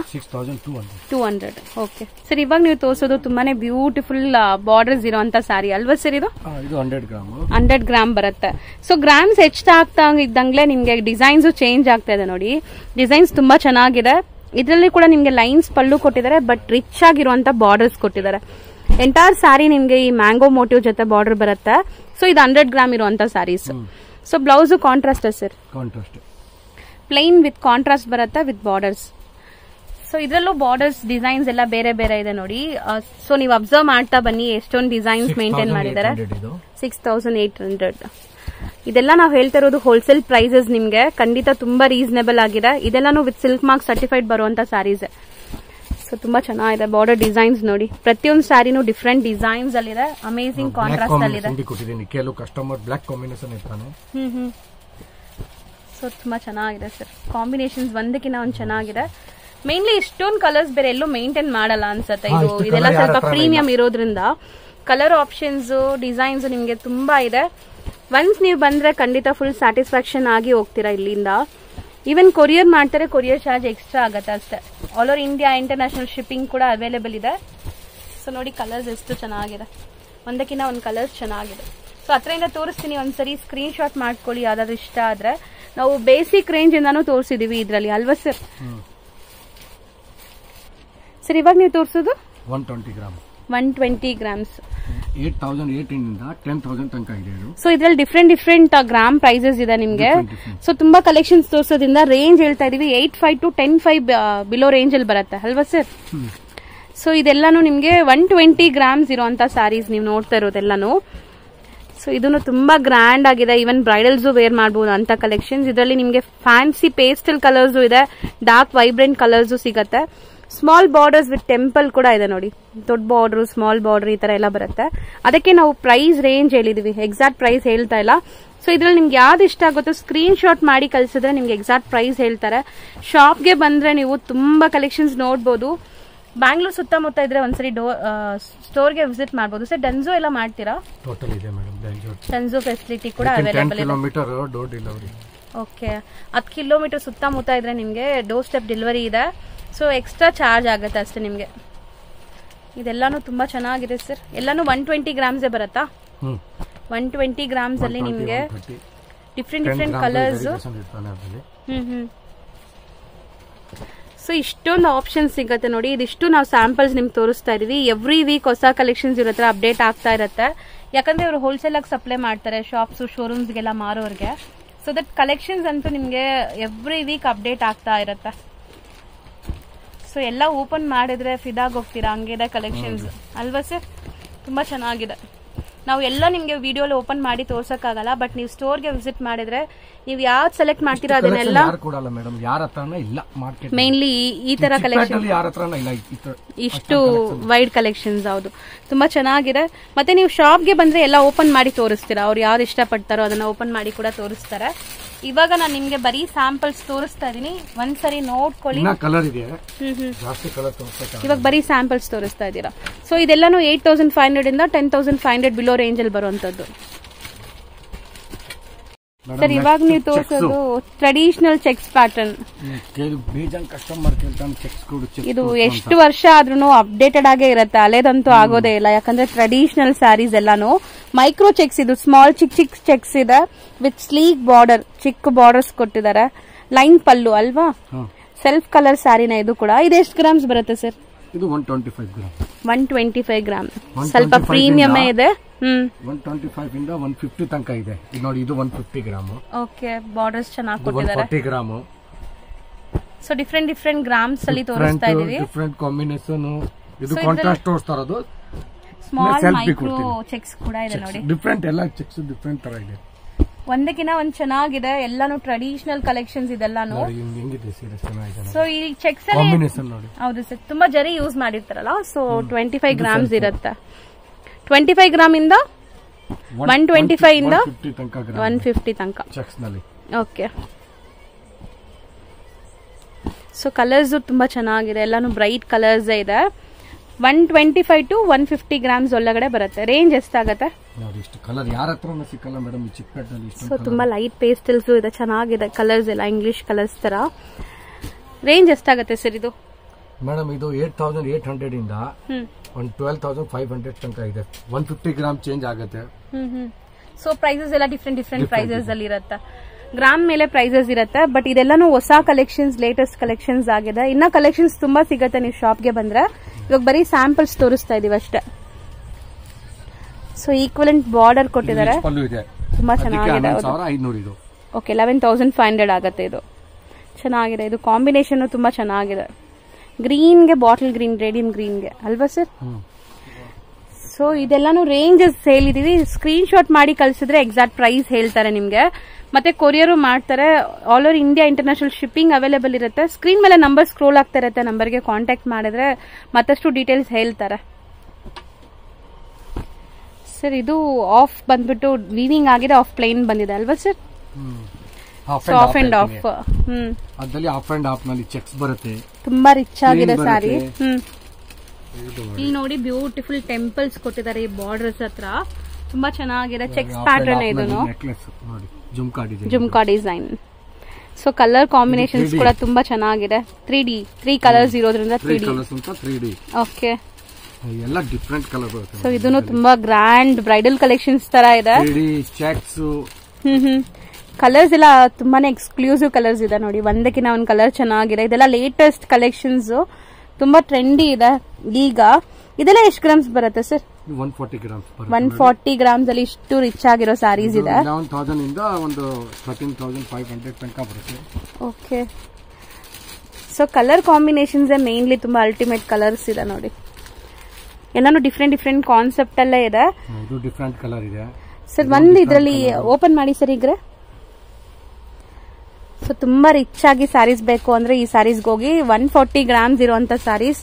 two hundred okay sir ಇವಾಗ ನೀವು ತೋರಿಸೋದು ತುಂಬಾನೇ ಬ್ಯೂಟಿಫುಲ್ ಬಾರ್ಡರ್ಸ್ ಇರೋಂತ ಸಾರಿ ಅಲ್ವಾ ಸರ್ ಇದು? ಇದು ಹಂಡ್ರೆಡ್ ಗ್ರಾಮ್ ಹಂಡ್ರೆಡ್ ಗ್ರಾಮ್ ಬರುತ್ತೆ. ಸೊ ಗ್ರಾಮ್ಸ್ ಹೆಚ್ಚಾಗ್ತಾ ಇದ್ದಂಗ್ಲೆ ನಿಮಗೆ ಡಿಸೈನ್ಸ್ ಚೇಂಜ್ ಆಗ್ತಾ ಇದೆ ನೋಡಿ. ಡಿಸೈನ್ಸ್ ತುಂಬಾ ಚೆನ್ನಾಗಿದೆ. ಇದರಲ್ಲಿ ಕೂಡ ನಿಮ್ಗೆ ಲೈನ್ಸ್ ಪಲ್ಲು ಕೊಟ್ಟಿದ್ದಾರೆ ಬಟ್ ರಿಚ್ ಆಗಿರುವಂತ ಬಾರ್ಡರ್ಸ್ ಕೊಟ್ಟಿದ್ದಾರೆ. ಎಂಟೈರ್ ಸ್ಯಾರಿ ನಿಮ್ಗೆ ಈ ಮ್ಯಾಂಗೋ ಮೋಟಿವ್ ಜೊತೆ ಬಾರ್ಡರ್ ಬರುತ್ತೆ. ಸೊ ಇದು ಹಂಡ್ರೆಡ್ ಗ್ರಾಮ್ ಇರುವಂತ sarees so blouse contrast sir contrast plain with contrast ಬರುತ್ತೆ ವಿತ್ ಬಾರ್ಡರ್ಸ್ ಸೊ ಇದರಲ್ಲೂ ಬಾರ್ಡರ್ಸ್ ಡಿಸೈನ್ಸ್ ಎಲ್ಲ ಬೇರೆ ಬೇರೆ ಇದೆ ನೋಡಿ. ಸೊ ನೀವು ಅಬ್ಸರ್ವ್ ಮಾಡ್ತಾ ಬನ್ನಿ ಎಷ್ಟೊಂದು ಡಿಸೈನ್ಸ್ ಮೇಂಟೈನ್ ಮಾಡಿದ್ದಾರೆ ಇದು. ಸಿಕ್ಸ್ ತೌಸಂಡ್ ಏಟ್ ಹಂಡ್ರೆಡ್ ಇದೆಲ್ಲ ನಾವು ಹೇಳ್ತಾ ಇರೋದು ಹೋಲ್ಸೇಲ್ ಪ್ರೈಸಸ್ ನಿಮ್ಗೆ. ಖಂಡಿತ ತುಂಬಾ ರೀಸನೇಬಲ್ ಆಗಿದೆ. ಇದೆಲ್ಲಾನು ವಿತ್ ಸಿಲ್ಕ್ ಮಾರ್ಕ್ ಸರ್ಟಿಫೈಡ್ ಬರುವಂತ ಸ್ಯಾರೀಸ್ ಸೊ ತುಂಬಾ ಚೆನ್ನಾಗಿದೆ ಬಾರ್ಡರ್ ಡಿಸೈನ್ಸ್ ನೋಡಿ. ಪ್ರತಿಯೊಂದು ಸ್ಯಾರಿನೂ ಡಿಫ್ರೆಂಟ್ ಡಿಸೈನ್ಸ್ ಅಲ್ಲಿ ಇದೆ ಅಮೇಝಿಂಗ್ ಕಾಂಟ್ರಾಸ್ಟ್ ಕಾಂಬಿನೇಷನ್ ಕೊಟ್ಟಿದ್ದೀನಿ. ಕೆಲವು ಕಸ್ಟಮರ್ ಬ್ಲಾಕ್ ಕಾಂಬಿನೇಷನ್ ಇರ್ತಾನೆ. ಸೊ ತುಂಬಾ ಚೆನ್ನಾಗಿದೆ ಸರ್ ಕಾಂಬಿನೇಷನ್ಸ್ ಒಂದಕ್ಕಿಂತ ಒಂದು ಚೆನ್ನಾಗಿದೆ. ಮೇನ್ಲಿ ಇಷ್ಟೊಂದು ಕಲರ್ಸ್ ಬೇರೆ ಎಲ್ಲೂ ಮೇಂಟೈನ್ ಮಾಡಲ್ಲ ಅನ್ಸತ್ತೆ. ಇದು ಇದೆಲ್ಲ ಸ್ವಲ್ಪ ಪ್ರೀಮಿಯಂ ಇರೋದ್ರಿಂದ. ಕಲರ್ ಆಪ್ಷನ್ಸ್ ಡಿಸೈನ್ಸ್ ನಿಮ್ಗೆ ತುಂಬಾ ಇದೆ. ಒನ್ಸ್ ನೀವು ಬಂದ್ರೆ ಖಂಡಿತ ಫುಲ್ ಸ್ಯಾಟಿಸ್ಫ್ಯಾಕ್ಷನ್ ಆಗಿ ಹೋಗ್ತೀರಾ ಇಲ್ಲಿಂದ. ಈವನ್ ಕೊರಿಯರ್ ಮಾಡ್ತಾರೆ ಕೊರಿಯರ್ ಚಾರ್ಜ್ ಎಕ್ಸ್ಟ್ರಾ ಆಗುತ್ತೆ ಅಷ್ಟೇ. All over India international shipping ಕೂಡ ಅವೈಲೇಬಲ್ ಇದೆ. ಸೊ ನೋಡಿ ಕಲರ್ಸ್ ಎಷ್ಟು ಚೆನ್ನಾಗಿದೆ. ಒಂದಕ್ಕಿಂತ ಒಂದು ಕಲರ್ಸ್ ಚೆನ್ನಾಗಿದೆ. ಸೊ ಹತ್ರದಿಂದ ತೋರಿಸ್ತೀನಿ ಒಂದ್ಸರಿ ಸ್ಕ್ರೀನ್ ಶಾಟ್ ಮಾಡ್ಕೊಳ್ಳಿ ಯಾವ್ದಾದ್ರು ಇಷ್ಟ ಆದ್ರೆ. ನಾವು ಬೇಸಿಕ್ ರೇಂಜ್ ಇಂದಾನು ತೋರಿಸಿದೀವಿ ಇದರಲ್ಲಿ ಅಲ್ವಾ ಸರ್ ಸರ್ ಇವಾಗ ನೀವು ತೋರಿಸೋದು? One twenty gram one twenty grams eight thousand eight ten thousand ತನಕ ಇದೆ ಸೊ ಇದ್ರಲ್ಲಿ ಡಿಫ್ರೆಂಟ್ ಡಿಫ್ರೆಂಟ್ ಗ್ರಾಮ್ ಪ್ರೈಸಸ್ ಇದೆ ನಿಮ್ಗೆ. Different, different. ಸೊ ತುಂಬಾ ಕಲೆಕ್ಷನ್ಸ್ ತೋರಿಸೋದ್ರಿಂದ ರೇಂಜ್ ಹೇಳ್ತಾ ಇದೀವಿ. Eight five to ten five below range ಅಲ್ಲಿ ಬರುತ್ತೆ. ಅಲ್ವಾ ಸರ್ ಸೊ ಇದೆಲ್ಲಾನು ನಿಮ್ಗೆ ಒನ್ ಟ್ವೆಂಟಿ ಗ್ರಾಮ್ಸ್ ಇರುವಂತ ಸ್ಯಾರೀಸ್ ನೀವು ನೋಡ್ತಾ ಇರೋದೆಲ್ಲಾನು. ಸೊ ಇದನ್ನು ತುಂಬಾ ಗ್ರ್ಯಾಂಡ್ ಆಗಿದೆ. ಈವನ್ ಬ್ರೈಡಲ್ಸು ವೇರ್ ಮಾಡಬಹುದು ಅಂತ ಕಲೆಕ್ಷನ್ಸ್ ಇದರಲ್ಲಿ ನಿಮಗೆ ಫ್ಯಾನ್ಸಿ ಪೇಸ್ಟಲ್ ಕಲರ್ಸು ಇದೆ. ಡಾರ್ಕ್ ವೈಬ್ರೆಂಟ್ ಕಲರ್ಸು ಸಿಗತ್ತೆ. ಸ್ಮಾಲ್ ಬಾರ್ಡರ್ಸ್ ವಿತ್ ಟೆಂಪಲ್ ಕೂಡ ಇದೆ ನೋಡಿ. ದೊಡ್ಡ ಬಾರ್ಡರ್ ಸ್ಮಾಲ್ ಬಾರ್ಡರ್ ಈ ತರ ಎಲ್ಲ ಬರುತ್ತೆ. ಅದಕ್ಕೆ ನಾವು ಪ್ರೈಸ್ ರೇಂಜ್ ಹೇಳಿದೀವಿ. ಎಕ್ಸಾಕ್ಟ್ ಪ್ರೈಸ್ ಹೇಳ್ತಾ ಇಲ್ಲ. ಸೊ ಇದ್ರಲ್ಲಿ ನಿಮ್ಗೆ ಯಾವ್ದು ಇಷ್ಟ ಆಗುತ್ತೋ ಸ್ಕ್ರೀನ್ ಶಾಟ್ ಮಾಡಿ ಕಳ್ಸಿದ್ರೆ ನಿಮ್ಗೆ ಎಕ್ಸಾಕ್ಟ್ ಪ್ರೈಸ್ ಹೇಳ್ತಾರೆ. ಶಾಪ್ಗೆ ಬಂದ್ರೆ ನೀವು ತುಂಬಾ ಕಲೆಕ್ಷನ್ಸ್ ನೋಡ್ಬೋದು. ಬ್ಯಾಂಗ್ಳೂರ್ ಸುತ್ತಮುತ್ತ ಇದ್ರೆ ಒಂದ್ಸರಿ ಡೋ ಸ್ಟೋರ್ಗೆ ವಿಸಿಟ್ ಮಾಡಬಹುದು ಸರ್ ಡನ್ಸೋ ಎಲ್ಲ ಮಾಡ್ತೀರಾ? ಟೋಟಲ್ ಇದೆ ಮೇಡಮ್ ಬೆಂಗಳೂರು ಡನ್ಸೋ ಫೆಸಿಲಿಟಿ ಕೂಡ available kilometre door delivery okay ಹತ್ತು ಕಿಲೋಮೀಟರ್ ಸುತ್ತಮುತ್ತ ಇದ್ರೆ ನಿಮಗೆ ಡೋರ್ ಸ್ಟೆಪ್ ಡೆಲಿವರಿ ಇದೆ. ಸೊ ಎಕ್ಸ್ಟ್ರಾ ಚಾರ್ಜ್ ಆಗುತ್ತೆ ಅಷ್ಟೇ ನಿಮಗೆ. ಇದೆಲ್ಲಾನು ತುಂಬಾ ಚೆನ್ನಾಗಿದೆ ಸರ್. ಎಲ್ಲಾನು ಒನ್ ಟ್ವೆಂಟಿ ಗ್ರಾಮ್ಸೇ ಬರುತ್ತಾ? ಒನ್ ಟ್ವೆಂಟಿ ಗ್ರಾಮ್ಸ್ ಅಲ್ಲಿ ನಿಮಗೆ ಡಿಫ್ರೆಂಟ್ ಡಿಫ್ರೆಂಟ್ ಕಲರ್ಸ್ ಹ್ಮ್ ಹ್ಮ್. ಸೊ ಇಷ್ಟೊಂದು ಆಪ್ಷನ್ಸ್ ಸಿಗುತ್ತೆ ನೋಡಿ. ಇದಿಷ್ಟು ನಾವು ಸ್ಯಾಂಪಲ್ಸ್ ನಿಮ್ಗೆ ತೋರಿಸ್ತಾ ಇದೀವಿ. ಎವ್ರಿ ವೀಕ್ ಹೊಸ ಕಲೆಕ್ಷನ್ಸ್ ಇವ್ರ ಹತ್ರ ಅಪ್ಡೇಟ್ ಆಗ್ತಾ ಇರುತ್ತೆ. ಯಾಕಂದ್ರೆ ಇವರು ಹೋಲ್ಸೇಲ್ ಆಗಿ ಸಪ್ಲೈ ಮಾಡ್ತಾರೆ ಶಾಪ್ಸ್ ಶೋರೂಮ್ಸ್ಗೆಲ್ಲ ಮಾರೋರ್ಗೆ. ಸೊ ದಟ್ ಕಲೆಕ್ಷನ್ಸ್ ಅಂತೂ ನಿಮಗೆ ಎವ್ರಿ ವೀಕ್ ಅಪ್ಡೇಟ್ ಆಗ್ತಾ ಇರುತ್ತೆ. ಸೊ ಎಲ್ಲ ಓಪನ್ ಮಾಡಿದ್ರೆ ಫಿದಾಗ್ ಹೋಗ್ತೀರಾ ಹಂಗಿದೆ ಕಲೆಕ್ಷನ್ಸ್ ಅಲ್ವಾ ಸರ್ ತುಂಬಾ ಚೆನ್ನಾಗಿದೆ. ನಾವು ಎಲ್ಲ ನಿಮಗೆ ವಿಡಿಯೋಲಿ ಓಪನ್ ಮಾಡಿ ತೋರ್ಸಕ್ಕಾಗಲ್ಲ ಬಟ್ ನೀವು ಸ್ಟೋರ್ಗೆ ವಿಸಿಟ್ ಮಾಡಿದ್ರೆ ನೀವು ಯಾವ್ದು ಸೆಲೆಕ್ಟ್ ಮಾಡ್ತೀರಾ ಅದನ್ನೆಲ್ಲ ಯಾರು ಕೊಡಲ್ಲ ಮೇಡಮ್ ಯಾರ ಹತ್ರನ ಇಲ್ಲ ಮಾರ್ಕೆಟ್ ಮೇನ್ಲಿ ಈ ತರ ಕಲೆಕ್ಷನ್ ಯಾರ ಹತ್ರನ ಇಲ್ಲ ಇಷ್ಟು ವೈಡ್ ಕಲೆಕ್ಷನ್ಸ್ ಹೌದು. ತುಂಬಾ ಚೆನ್ನಾಗಿದೆ. ಮತ್ತೆ ನೀವು ಶಾಪ್ಗೆ ಬಂದ್ರೆ ಎಲ್ಲ ಓಪನ್ ಮಾಡಿ ತೋರಿಸ್ತೀರಾ? ಅವ್ರು ಯಾವ್ದು ಇಷ್ಟಪಡ್ತಾರೋ ಅದನ್ನ ಓಪನ್ ಮಾಡಿ ಕೂಡ ತೋರಿಸ್ತಾರೆ. ಇವಾಗ ನಾನು ನಿಮ್ಗೆ ಬರೀ ಸ್ಯಾಂಪಲ್ಸ್ ತೋರಿಸ್ತಾ ಇದೀನಿ. ಒಂದ್ಸರಿ ನೋಡ್ಕೊಳ್ಳಿ. ಕಲರ್ ಇದೆ. ಇವಾಗ ಬರೀ ಸ್ಯಾಂಪಲ್ಸ್ ತೋರಿಸ್ತಾ ಇದ್ದೀರಾ ಸೊ ಇದೆಲ್ಲಾನು ಏಟ್ ತೌಸಂಡ್ ಫೈವ್ ಹಂಡ್ರೆಡ್ ಇಂದ ten thousand five hundred below range ಅಲ್ಲಿ ಬರುವಂತದ್ದು. ಸರ್ ಇವಾಗ ನೀವು ತೋರಿಸೋದು ಟ್ರೆಡಿಷನಲ್ ಚೆಕ್ಸ್ ಪ್ಯಾಟರ್ನ್ ಬೇಜಾನ್ ಕಸ್ಟಮರ್ ಚೆಕ್ಸ್ ಇದು ಎಷ್ಟು ವರ್ಷ ಆದ್ರೂ ಅಪ್ಡೇಟೆಡ್ ಆಗೇ ಇರುತ್ತೆ ಅಲೆದಂತೂ ಆಗೋದೇ ಇಲ್ಲ. ಯಾಕಂದ್ರೆ ಟ್ರೆಡಿಷನಲ್ ಸ್ಯಾರೀಸ್ ಎಲ್ಲಾನು ಮೈಕ್ರೋ ಚೆಕ್ಸ್ ಇದು ಸ್ಮಾಲ್ ಚಿಕ್ ಚಿಕ್ ಚೆಕ್ಸ್ ಇದೆ ವಿತ್ ಸ್ಲೀಕ್ ಬಾರ್ಡರ್ ಚಿಕ್ಕ ಬಾರ್ಡರ್ಸ್ ಕೊಟ್ಟಿದ್ದಾರೆ. ಲೈನ್ ಪಲ್ಲು ಅಲ್ವಾ? ಸೆಲ್ಫ್ ಕಲರ್ ಸ್ಯಾರಿನ ಇದು ಕೂಡ. ಇದು ಎಷ್ಟು ಗ್ರಾಮ್ಸ್ ಬರುತ್ತೆ ಸರ್? ಇದು one twenty five gram one twenty five gram 125 ಸ್ವಲ್ಪ ಪ್ರೀಮಿಯಮೇ ಇದೆ. ಒನ್ ಟ್ವೆಂಟಿ ಫೈವ್ ಇಂದ ಒನ್ ಫಿಫ್ಟಿ ತನಕ ಇದೆ. ಇದು ನೋಡಿ ಇದು one fifty gram okay borders ಚೆನ್ನಾಗಿ ಕೊಟ್ಟಿದ್ದಾರೆ. Forty gram so different different grams ಅಲ್ಲಿ ತೋರಿಸ್ತಾ ಇದೀವಿ. ಡಿಫ್ರೆಂಟ್ ಕಾಂಬಿನೇಷನ್ ಇದು ಕಾಂಟ್ರಾಸ್ಟ್ ತೋರಿಸ್ತಾ ಇರೋದು. ಸ್ಮಾಲ್ ಮೈಕ್ರೋ ಚೆಕ್ಸ್ ಕೂಡ ಇದೆ ನೋಡಿ. ಡಿಫ್ರೆಂಟ್ ಎಲ್ಲ ಚೆಕ್ಸ್ ಡಿಫ್ರೆಂಟ್ ತರ ಇದೆ. ಒಂದಕ್ಕಿಂತ ಒಂದ್ ಚೆನ್ನಾಗಿದೆ ಎಲ್ಲಾನು ಟ್ರೆಡಿಷನಲ್ ಕಲೆಕ್ಷನ್ಸ್ ಇದೆಲ್ಲಾನು. ಸೊ ಈ ಚೆಕ್ಸ್ ಹೌದು ಸರ್ ತುಂಬಾ ಜರಿ ಯೂಸ್ ಮಾಡಿರ್ತಾರಲ್ಲ ಸೊ ಟ್ವೆಂಟಿ ಫೈವ್ ಗ್ರಾಮ್ಸ್ ಇರುತ್ತೆ. ಟ್ವೆಂಟಿ ಫೈವ್ ಗ್ರಾಮ್ ಇಂದ ಒನ್ ಟ್ವೆಂಟಿ ಫೈವ್ ಇಂದ ಒನ್ ಫಿಫ್ಟಿ ತನಕ ಓಕೆ ಸೊ ಕಲರ್ಸ್ ತುಂಬಾ ಚೆನ್ನಾಗಿದೆ ಎಲ್ಲಾನು ಬ್ರೈಟ್ ಕಲರ್ಸ್ ಇದೆ. One twenty five to one fifty grams ಒಳಗಡೆ ಬರುತ್ತೆ. ರೇಂಜ್ ಎಷ್ಟಾಗತ್ತೆ? ಸೊ ತುಂಬಾ ಲೈಟ್ ಪೇಸ್ಟಲ್ಸ್ ಇದೆ ಚೆನ್ನಾಗಿದೆ ಕಲರ್ಸ್ ಎಲ್ಲ ಇಂಗ್ಲಿಷ್ ಕಲರ್ಸ್ ತರ. ರೇಂಜ್ ಎಷ್ಟಾಗತ್ತೆ ಸರ್ ಇದು? ಮೇಡಮ್ ಇದು ಏಟ್ ತೌಸಂಡ್ ಏಟ್ ಹಂಡ್ರೆಡ್ ಇಂದ ಒಂದು ಟ್ವೆಲ್ ತೌಸಂಡ್ ಫೈವ್ ಹಂಡ್ರೆಡ್ ತನಕ ಇದೆ. ಒನ್ ಫಿಫ್ಟಿ ಗ್ರಾಮ್ ಚೇಂಜ್ ಆಗುತ್ತೆ. ಸೊ ಪ್ರೈಸಸ್ ಎಲ್ಲ ಡಿಫ್ರೆಂಟ್ ಡಿಫ್ರೆಂಟ್ ಪ್ರೈಸಸ್ ಅಲ್ಲಿ ಇರುತ್ತೆ. ಗ್ರಾಮ್ ಮೇಲೆ ಪ್ರೈಸಸ್ ಇರುತ್ತೆ ಬಟ್ ಇದೆಲ್ಲಾನು ಹೊಸ ಕಲೆಕ್ಷನ್ಸ್ ಲೇಟೆಸ್ಟ್ ಕಲೆಕ್ಷನ್ಸ್ ಆಗಿದೆ. ಇನ್ನ ಕಲೆಕ್ಷನ್ಸ್ ತುಂಬಾ ಸಿಗತ್ತೆ ನೀವು ಶಾಪ್ಗೆ ಬಂದ್ರೆ. ಇವಾಗ ಬರೀ ಸ್ಯಾಂಪಲ್ಸ್ ತೋರಿಸ್ತಾ ಇದೀವಿ ಅಷ್ಟೇ. ಸೊ ಈಕ್ವಲೆಂಟ್ ಬಾರ್ಡರ್ ಕೊಟ್ಟಿದ್ದಾರೆ. ತುಂಬಾ ಚೆನ್ನಾಗಿದೆ okay eleven thousand five hundred ಆಗುತ್ತೆ ಇದು. ಚೆನ್ನಾಗಿದೆ ಇದು ಕಾಂಬಿನೇಷನ್ ತುಂಬಾ ಚೆನ್ನಾಗಿದೆ. ಗ್ರೀನ್ಗೆ ಬಾಟಲ್ ಗ್ರೀನ್ ರೇಡಿಯಂ ಗ್ರೀನ್ಗೆ ಅಲ್ವಾ ಸರ್ ಸೊ ಇದೆಲ್ಲಾನು ರೇಂಜಸ್ ಹೇಳಿದೀವಿ. ಸ್ಕ್ರೀನ್ ಶಾಟ್ ಮಾಡಿ ಕಳ್ಸಿದ್ರೆ ಎಕ್ಸಾಕ್ಟ್ ಪ್ರೈಸ್ ಹೇಳ್ತಾರೆ ನಿಮ್ಗೆ. ಮತ್ತೆ ಕೊರಿಯರು ಮಾಡ್ತಾರೆ. All over India international shipping available ಇರುತ್ತೆ. ಸ್ಕ್ರೀನ್ ಮೇಲೆ ನಂಬರ್ ಸ್ಕ್ರೋಲ್ ಆಗ್ತಾ ಇರುತ್ತೆ. ನಂಬರ್ಗೆ ಕಾಂಟ್ಯಾಕ್ಟ್ ಮಾಡಿದ್ರೆ ಮತ್ತಷ್ಟು ಡೀಟೇಲ್ಸ್ ಹೇಳ್ತಾರೆ. ಸರ್ ಇದು ಆಫ್ ಬಂದ್ಬಿಟ್ಟು ವೀವಿಂಗ್ ಆಗಿದೆ ಆಫ್ ಪ್ಲೇನ್ ಬಂದಿದೆ ಅಲ್ವಾ sir half and half hmm. Half and ಹಾಫ್ನಲ್ಲಿ checks ಬರುತ್ತೆ. ತುಂಬಾ ರಿಚ್ ಆಗಿದೆ ಸಾರಿ. ಹ್ಮ್. ಇಲ್ಲಿ ನೋಡಿ ಬ್ಯೂಟಿಫುಲ್ ಟೆಂಪಲ್ಸ್ ಕೊಟ್ಟಿದ್ದಾರೆ ಈ ಬಾರ್ಡರ್ಸ್ ಹತ್ರ. ತುಂಬಾ ಚೆನ್ನಾಗಿದೆ. ಚೆಕ್ಸ್ ಪ್ಯಾಟರ್ನ್ ಇದನ್ನು jhumka design so colour combinations ಕೂಡ ತುಂಬಾ ಚೆನ್ನಾಗಿದೆ. ತ್ರೀ ಡಿ ತ್ರೀ ಕಲರ್ಸ್ ಇರೋದ್ರಿಂದ ತ್ರೀ ಡಿ ಓಕೆ ಎಲ್ಲ ಡಿಫ್ರೆಂಟ್ ಕಲರ್ ಸೊ ಇದನ್ನು ತುಂಬಾ ಗ್ರ್ಯಾಂಡ್ ಬ್ರೈಡಲ್ ಕಲೆಕ್ಷನ್ಸ್ ತರ ಇದೆ. ಹ್ಮ್ ಹ್ಮ್. ಕಲರ್ಸ್ ಎಲ್ಲ ತುಂಬಾನೇ ಎಕ್ಸ್ಕ್ಲೂಸಿವ್ ಕಲರ್ಸ್ ಇದೆ ನೋಡಿ. ಒಂದಕ್ಕಿಂತ ಒಂದು ಕಲರ್ ಚೆನ್ನಾಗಿದೆ. ಇದೆಲ್ಲ ಲೇಟೆಸ್ಟ್ ಕಲೆಕ್ಷನ್ಸ್ ತುಂಬಾ ಟ್ರೆಂಡಿ ಇದೆ. ಈಗ ಇದೆಲ್ಲ ಎಷ್ಟು ಗ್ರಾಮ್ಸ್ ಬರುತ್ತೆ sir? One forty grams one forty grams ಅಲ್ಲಿ ಇಷ್ಟು ರಿಚ್ ಆಗಿರೋ ಸ್ಯಾರೀಸ್ ಇದೆ ಲೆವೆನ್ ತೌಸಂಡ್ ಇಂದ ಒಂದು ಥರ್ಟೀನ್ ತೌಸಂಡ್ ಫೈವ್ ಹಂಡ್ರೆಡ್ ತನಕ ಬರುತ್ತೆ. Okay. So colour combinations mainly ತುಂಬಾ ಅಲ್ಟಿಮೇಟ್ ಕಲರ್ಸ್ ಇದೆ ನೋಡಿ. ಎಲ್ಲಾನು ಡಿಫ್ರೆಂಟ್ ಡಿಫ್ರೆಂಟ್ ಕಾನ್ಸೆಪ್ಟ್ ಅಲ್ಲೇ ಇದೆ. ಇದು ಡಿಫ್ರೆಂಟ್ ಕಲರ್ ಇದೆ. ಸರ್ ಒಂದು ಇದರಲ್ಲಿ ಓಪನ್ ಮಾಡಿ ಸರ್ ಈಗ ಸೊ ತುಂಬಾ ರಿಚ್ ಆಗಿ ಸ್ಯಾರೀಸ್ ಬೇಕು ಅಂದ್ರೆ ಈ ಸ್ಯಾರೀಸ್ಗೆ ಹೋಗಿ ಒನ್ ಫಾರ್ಟಿ ಗ್ರಾಮ್ಸ್ ಇರುವಂತ ಸ್ಯಾರೀಸ್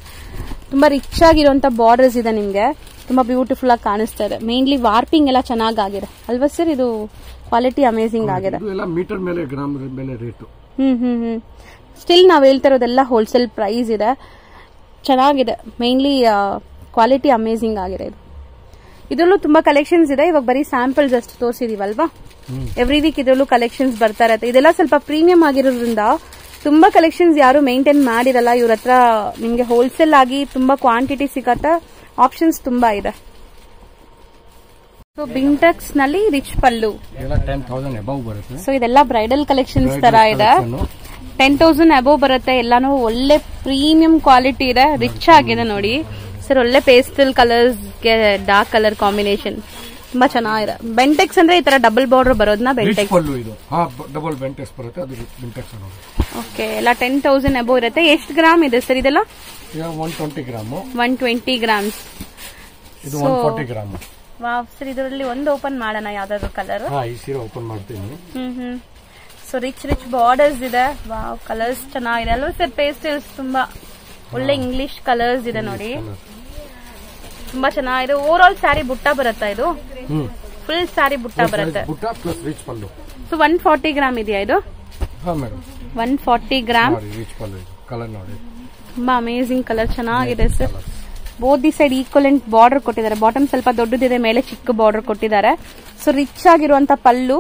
ತುಂಬಾ ರಿಚ್ ಆಗಿರುವಂತ ಬಾರ್ಡರ್ಸ್ ಇದೆ ನಿಮ್ಗೆ. ತುಂಬಾ ಬ್ಯೂಟಿಫುಲ್ ಆಗಿ ಕಾಣಿಸ್ತಾ ಇದೆ. ಮೇನ್ಲಿ ವಾರ್ಪಿಂಗ್ ಎಲ್ಲ ಚೆನ್ನಾಗಿ ಆಗಿದೆ. ಅಲ್ವಾ ಸರ್ ಇದು ಕ್ವಾಲಿಟಿ ಅಮೇಸಿಂಗ್ ಆಗಿದೆ. ಮೀಟರ್ ಮೇಲೆ ಗ್ರಾಮ್ ಮೇಲೆ rate hmm hmm hmm. Still ನಾವು ಹೇಳ್ತಾ ಇರೋದೆಲ್ಲ ಹೋಲ್ಸೇಲ್ ಪ್ರೈಸ್ ಇದೆ. ಚೆನ್ನಾಗಿದೆ. ಮೇನ್ಲಿ ಕ್ವಾಲಿಟಿ ಅಮೇಸಿಂಗ್ ಆಗಿದೆ ಇದು. ಇದರಲ್ಲೂ ತುಂಬಾ ಕಲೆಕ್ಷನ್ಸ್ ಇದೆ. ಇವಾಗ ಬರೀ ಸ್ಯಾಂಪಲ್ಸ್ ಅಷ್ಟು ತೋರಿಸಿದೀವಲ್ವಾ? ಎವ್ರಿ ವೀಕ್ ಇದರಲ್ಲೂ ಕಲೆಕ್ಷನ್ಸ್ ಬರ್ತಾ ಇರತ್ತೆ. ಇದೆಲ್ಲ ಸ್ವಲ್ಪ ಪ್ರೀಮಿಯಂ ಆಗಿರೋದ್ರಿಂದ ತುಂಬಾ ಕಲೆಕ್ಷನ್ಸ್ ಯಾರು ಮೇಂಟೈನ್ ಮಾಡಿರಲ್ಲ. ಇವ್ರ ಹತ್ರ ನಿಮ್ಗೆ ಹೋಲ್ಸೇಲ್ ಆಗಿ ತುಂಬಾ ಕ್ವಾಂಟಿಟಿ ಸಿಗತ್ತ. ಆಪ್ಷನ್ಸ್ ತುಂಬಾ ಇದೆ. ಸೊ ಬಿಂಟಕ್ಸ್ನಲ್ಲಿ ರಿಚ್ ಪಲ್ಲು. ಸೊ ಇದೆಲ್ಲ ಬ್ರೈಡಲ್ ಕಲೆಕ್ಷನ್ಸ್ ತರ ಇದೆ. ಟೆನ್ ತೌಸಂಡ್ ಅಬೋವ್ ಬರುತ್ತೆ. ಎಲ್ಲಾನು ಒಳ್ಳೆ ಪ್ರೀಮಿಯಂ ಕ್ವಾಲಿಟಿ ಇದೆ. ರಿಚ್ ಆಗಿದೆ ನೋಡಿ. ಸರ್ ಒಳ್ಳೆ ಪೇಸ್ಟಲ್ ಕಲರ್ಸ್ಗೆ ಡಾರ್ಕ್ ಕಲರ್ ಕಾಂಬಿನೇಷನ್ ತುಂಬಾ ಚೆನ್ನಾಗಿದೆ. ಬೆಂಟೆಕ್ಸ್ ಅಂದ್ರೆ ಈ ತರ ಡಬಲ್ ಬಾರ್ಡರ್ ಬರೋದನ್ನ ಬೆಂಟೆಕ್ಸ್ ಇದು. ಡಬಲ್ ಬೆಂಟೆಕ್ಸ್ ಬರುತ್ತೆ ಅದು ಬೆಂಟೆಕ್ಸ್ ಅನ್ನೋದು. ಓಕೆ ಎಲ್ಲ ಟೆನ್ ತೌಸಂಡ್ ಅಬೋವ್ ಇರುತ್ತೆ. ಎಷ್ಟು ಗ್ರಾಮ್ ಇದೆ ಸರ್ ಇದೆಲ್ಲ? One twenty gram one twenty grams ಇದು one forty gram wow sir ಇದರಲ್ಲಿ ಒಂದು ಓಪನ್ ಮಾಡೋಣ ಯಾವ್ದಾದ್ರು ಕಲರ್ ಈ ಸೀರೆ ಓಪನ್ ಮಾಡ್ತೀನಿ. ಹ್ಮ್ ಹ್ಮ್. ಸೊ ರಿಚ್ ರಿಚ್ ಬಾರ್ಡರ್ಸ್ ಇದೆ. ವಾವ್ ಕಲರ್ಸ್ ಚೆನ್ನಾಗಿದೆ. ಅಲ್ವಾ ಸರ್ ಪೇಸ್ಟಲ್ಸ್ ತುಂಬಾ? ಒಳ್ಳೆ ಇಂಗ್ಲಿಷ್ ಕಲರ್ಸ್ ಇದೆ ನೋಡಿ. ತುಂಬಾ ಚೆನ್ನಾಗಿದೆ ಓವರ್ ಆಲ್ ಸ್ಯಾರಿ ಬುಟ್ಟ ಬರುತ್ತಾ ಇದು? ಫುಲ್ ಸ್ಯಾರಿ ಬುಟ್ಟ ಬರುತ್ತೆ. ಸೊ ಒನ್ ಫಾರ್ಟಿ ಗ್ರಾಮ್ ಇದೆಯಾ ಇದು? ಒನ್ ಫಾರ್ಟಿ ಗ್ರಾಮ್ ತುಂಬಾ ಅಮೇಸಿಂಗ್ ಕಲರ್ ಚೆನ್ನಾಗಿದೆ sir both the side equivalent border ಕೊಟ್ಟಿದ್ದಾರೆ. ಬಾಟಮ್ ಸ್ವಲ್ಪ ದೊಡ್ಡದಿದೆ ಮೇಲೆ ಚಿಕ್ಕ ಬಾರ್ಡರ್ ಕೊಟ್ಟಿದ್ದಾರೆ. ಸೊ ರಿಚ್ ಆಗಿರುವಂತ ಪಲ್ಲು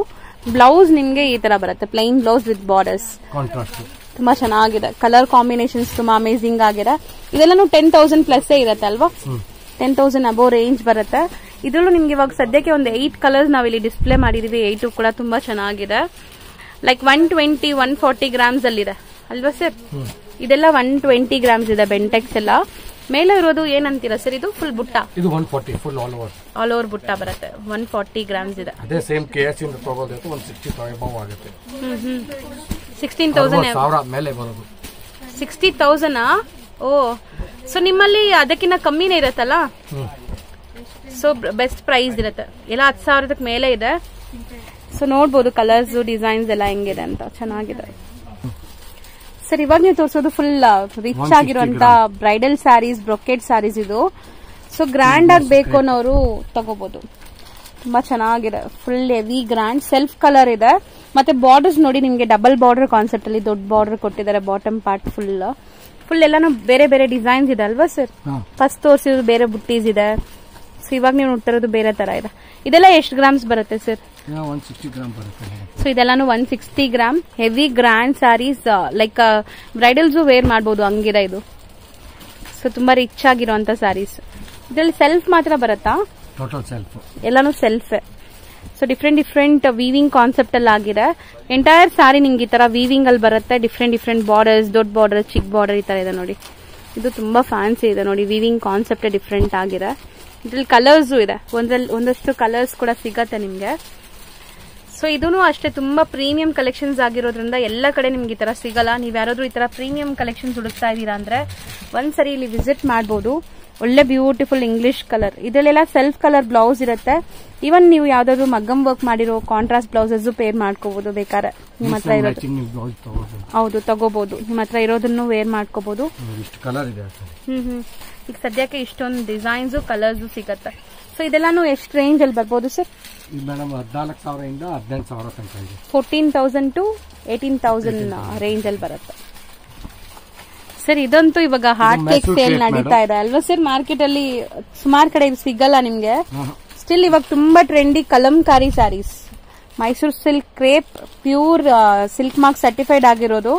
ಬ್ಲೌಸ್ ನಿಮ್ಗೆ ಈ ತರ ಬರುತ್ತೆ. ಪ್ಲೈನ್ ಬ್ಲೌಸ್ ವಿತ್ ಬಾರ್ಡರ್ಸ್ ತುಂಬಾ ಚೆನ್ನಾಗಿದೆ. ಕಲರ್ ಕಾಂಬಿನೇಷನ್ಸ್ ತುಂಬಾ ಅಮೇಸಿಂಗ್ ಆಗಿದೆ. ಇದೆಲ್ಲ ಟೆನ್ ತೌಸಂಡ್ ಪ್ಲಸ್ ಇರುತ್ತೆ ಅಲ್ವಾ? ಟೆನ್ ತೌಸಂಡ್ ಅಬೋ ರೇಂಜ್ ಬರುತ್ತೆ. ಇದರಲ್ಲೂ ನಿಮ್ಗೆ ಇವಾಗ ಸದ್ಯಕ್ಕೆ ಒಂದು ಏಟ್ ಕಲರ್ಸ್ ನಾವಿಲ್ಲಿ ಡಿಸ್ಪ್ಲೇ ಮಾಡಿದೀವಿ. ಏಟು ಕೂಡ ತುಂಬಾ ಚೆನ್ನಾಗಿದೆ. Like one twenty one forty grams ಅಲ್ಲಿದೆ. ಅಲ್ವಾ ಸರ್ ಇದೆಲ್ಲ ಒನ್ ಟ್ವೆಂಟಿ ಗ್ರಾಮ್ಸ್ ಇದೆ ಬೆಂಟೆಕ್ಸ್ ಎಲ್ಲ. ಮೇಲೆ ಇರೋದು ಏನಂತೀರಾ ಸರ್ ಇದು ಫುಲ್ ಬುಟ್ಟ? ಇದು one forty full all over all over ಬುಟ್ಟ ಬರುತ್ತೆ. ಒನ್ ಫಾರ್ಟಿ ಗ್ರಾಮ್ಸ್ ಇದೆ. ಅದೇ ಸೇಮ್ ಕೆ ಎಸ್ ಇಂದ ಸಿಕ್ಸ್ಟಿ ಆಗುತ್ತೆ. ಸಿಕ್ಸ್ಟೀನ್ ತೌಸಂಡ್ ಮೇಲೆ ಬರೋದು. ಸಿಕ್ಸ್ಟಿ ತೌಸಂಡ್ ಓ. ಸೊ ನಿಮ್ಮಲ್ಲಿ ಅದಕ್ಕಿಂತ ಕಮ್ಮಿನೇ ಇರತ್ತಲ್ಲ? ಸೊ ಬೆಸ್ಟ್ ಪ್ರೈಸ್ ಇರುತ್ತೆ. ಎಲ್ಲ ಹತ್ತು ಸಾವಿರದಕ್ಕೆ ಮೇಲೆ ಇದೆ. ಸೊ ನೋಡ್ಬೋದು ಕಲರ್ಸ್ ಡಿಸೈನ್ಸ್ ಎಲ್ಲ ಹೆಂಗಿದೆ ಅಂತ. ಚೆನ್ನಾಗಿದೆ. ಸರ್ ಇವಾಗ ನೀವು ತೋರಿಸೋದು ಫುಲ್ ರಿಚ್ ಆಗಿರುವಂತ ಬ್ರೈಡಲ್ ಸ್ಯಾರೀಸ್ ಬ್ರೊಕೆಟ್ ಸ್ಯಾರೀಸ್ ಇದು. ಸೊ ಗ್ರ್ಯಾಂಡ್ ಆಗಿ ಬೇಕು ಅನ್ನೋರು ತಗೋಬಹುದು ತುಂಬಾ ಚೆನ್ನಾಗಿದೆ. Full heavy grand self colour ಇದೆ. ಮತ್ತೆ ಬಾರ್ಡರ್ಸ್ ನೋಡಿ ನಿಮಗೆ ಡಬಲ್ ಬಾರ್ಡರ್ ಕಾನ್ಸೆಪ್ಟ್ ಅಲ್ಲಿ ದೊಡ್ಡ ಬಾರ್ಡರ್ ಕೊಟ್ಟಿದ್ದಾರೆ ಬಾಟಮ್ ಪಾರ್ಟ್ ಫುಲ್ ಫುಲ್ ಎಲ್ಲಾನು ಬೇರೆ ಬೇರೆ ಡಿಸೈನ್ಸ್ ಇದೆ ಅಲ್ವಾ ಸರ್ ಫಸ್ಟ್ ತೋರಿಸಿದ್ರು ಬೇರೆ ಬುಟ್ಟೀಸ್ ಇದೆ. ಸೊ ಇವಾಗ ನೀವು ನೋಡ್ತಿರೋದು ಬೇರೆ ತರ ಇದೆ. ಇದೆಲ್ಲ ಎಷ್ಟು ಗ್ರಾಮ್ಸ್ ಬರುತ್ತೆ sir so ಇದೆಲ್ಲಾನು one sixty gram heavy grand saris like bridals wear ಮಾಡ್ಬೋದು ಹಂಗಿದೆ ಇದು. ಸೊ ತುಂಬಾ ರಿಚ್ ಆಗಿರುವಂತ ಸ್ಯಾರೀಸ್ ಇದರಲ್ಲಿ ಸೆಲ್ಫ್ ಮಾತ್ರ ಬರುತ್ತಾ? ಟೋಟಲ್ ಸೆಲ್ಫ್ ಎಲ್ಲಾನು self so different different weaving concept ಅಲ್ಲಿ ಆಗಿದೆ. ಎಂಟೈರ್ ಸ್ಯಾರಿ ನಿಮ್ಗೆ ಈ ತರ ವೀವಿಂಗ್ ಅಲ್ಲಿ ಬರುತ್ತೆ. ಡಿಫ್ರೆಂಟ್ ಡಿಫ್ರೆಂಟ್ ಬಾರ್ಡರ್ಸ್ ದೊಡ್ಡ ಬಾರ್ಡರ್ ಚಿಕ್ ಬಾರ್ಡರ್ ಈ ತರ ಇದೆ ನೋಡಿ. ಇದು ತುಂಬಾ ಫ್ಯಾನ್ಸಿ ಇದೆ ನೋಡಿ. ವೀವಿಂಗ್ ಕಾನ್ಸೆಪ್ಟ್ ಡಿಫ್ರೆಂಟ್ ಆಗಿದೆ. ಇದ್ರಲ್ಲಿ ಕಲರ್ಸ್ ಇದೆ. ಒಂದ್ರಲ್ಲಿ ಒಂದಷ್ಟು ಕಲರ್ಸ್ ಕೂಡ ಸಿಗತ್ತೆ ನಿಮ್ಗೆ. ಸೊ ಇದೂ ಅಷ್ಟೇ ತುಂಬಾ ಪ್ರೀಮಿಯಂ ಕಲೆಕ್ಷನ್ಸ್ ಆಗಿರೋದ್ರಿಂದ ಎಲ್ಲ ಕಡೆ ನಿಮ್ಗೆ ಈ ತರ ಸಿಗಲ್ಲ. ನೀವು ಯಾರಾದ್ರೂ ಈ ತರ ಪ್ರೀಮಿಯಂ ಕಲೆಕ್ಷನ್ಸ್ ಹುಡುಕ್ತಾ ಇದ್ದೀರಾ ಅಂದ್ರೆ ಒಂದ್ಸರಿ ಇಲ್ಲಿ ವಿಸಿಟ್ ಮಾಡ್ಬೋದು. ಒಳ್ಳೆ ಬ್ಯೂಟಿಫುಲ್ ಇಂಗ್ಲಿಷ್ ಕಲರ್ ಇದರಲ್ಲೆಲ್ಲ ಸೆಲ್ಫ್ ಕಲರ್ ಬ್ಲೌಸ್ ಇರುತ್ತೆ. ಇವನ್ ನೀವು ಯಾವ್ದಾದ್ರು ಮಗ್ಗಮ್ ವರ್ಕ್ ಮಾಡಿರೋ ಕಾಂಟ್ರಾಸ್ಟ್ ಬ್ಲೌಸಸ್ ಪೇರ್ ಮಾಡ್ಕೋಬಹುದು ಬೇಕಾದ್ರೆ. ನಿಮ್ಮ ಹತ್ರ ಇರೋದು ಹೌದು ತಗೋಬಹುದು ನಿಮ್ಮ ಹತ್ರ ಇರೋದನ್ನು ವೇರ್ ಮಾಡ್ಕೋಬಹುದು ಹ್ಮ್ ಹ್ಮ್ ಈಗ ಸದ್ಯಕ್ಕೆ ಇಷ್ಟೊಂದು ಡಿಸೈನ್ಸ್ ಕಲರ್ಸ್ ಸಿಗತ್ತೆ. ಸೊ ಇದೆಲ್ಲಾನು ಎಷ್ಟು ರೇಂಜ್ ಅಲ್ಲಿ ಬರ್ಬೋದು ಸರ್ ಮೇಡಮ್ ಹದಿನಾಲ್ಕು ಸಾವಿರದಿಂದ ಹದಿನೆಂಟು ಸಾವಿರ ತನಕ ಇದೆ. Fourteen thousand to eighteen thousand range ಅಲ್ಲಿ ಬರುತ್ತೆ. ಸರ್ ಇದಂತೂ ಇವಾಗ ಹಾರ್ಟ್ ಕೇಕ್ ಸೇಲ್ ನಡೀತಾ ಇದೆ ಅಲ್ವಾ ಸರ್? ಮಾರ್ಕೆಟ್ ಅಲ್ಲಿ ಸುಮಾರು ಕಡೆ ಸಿಗಲ್ಲ ನಿಮ್ಗೆ? ಸ್ಟಿಲ್ ಇವಾಗ ತುಂಬಾ trendy kalamkari saris Mysore silk crepe pure silk mark certified ಆಗಿರೋದು.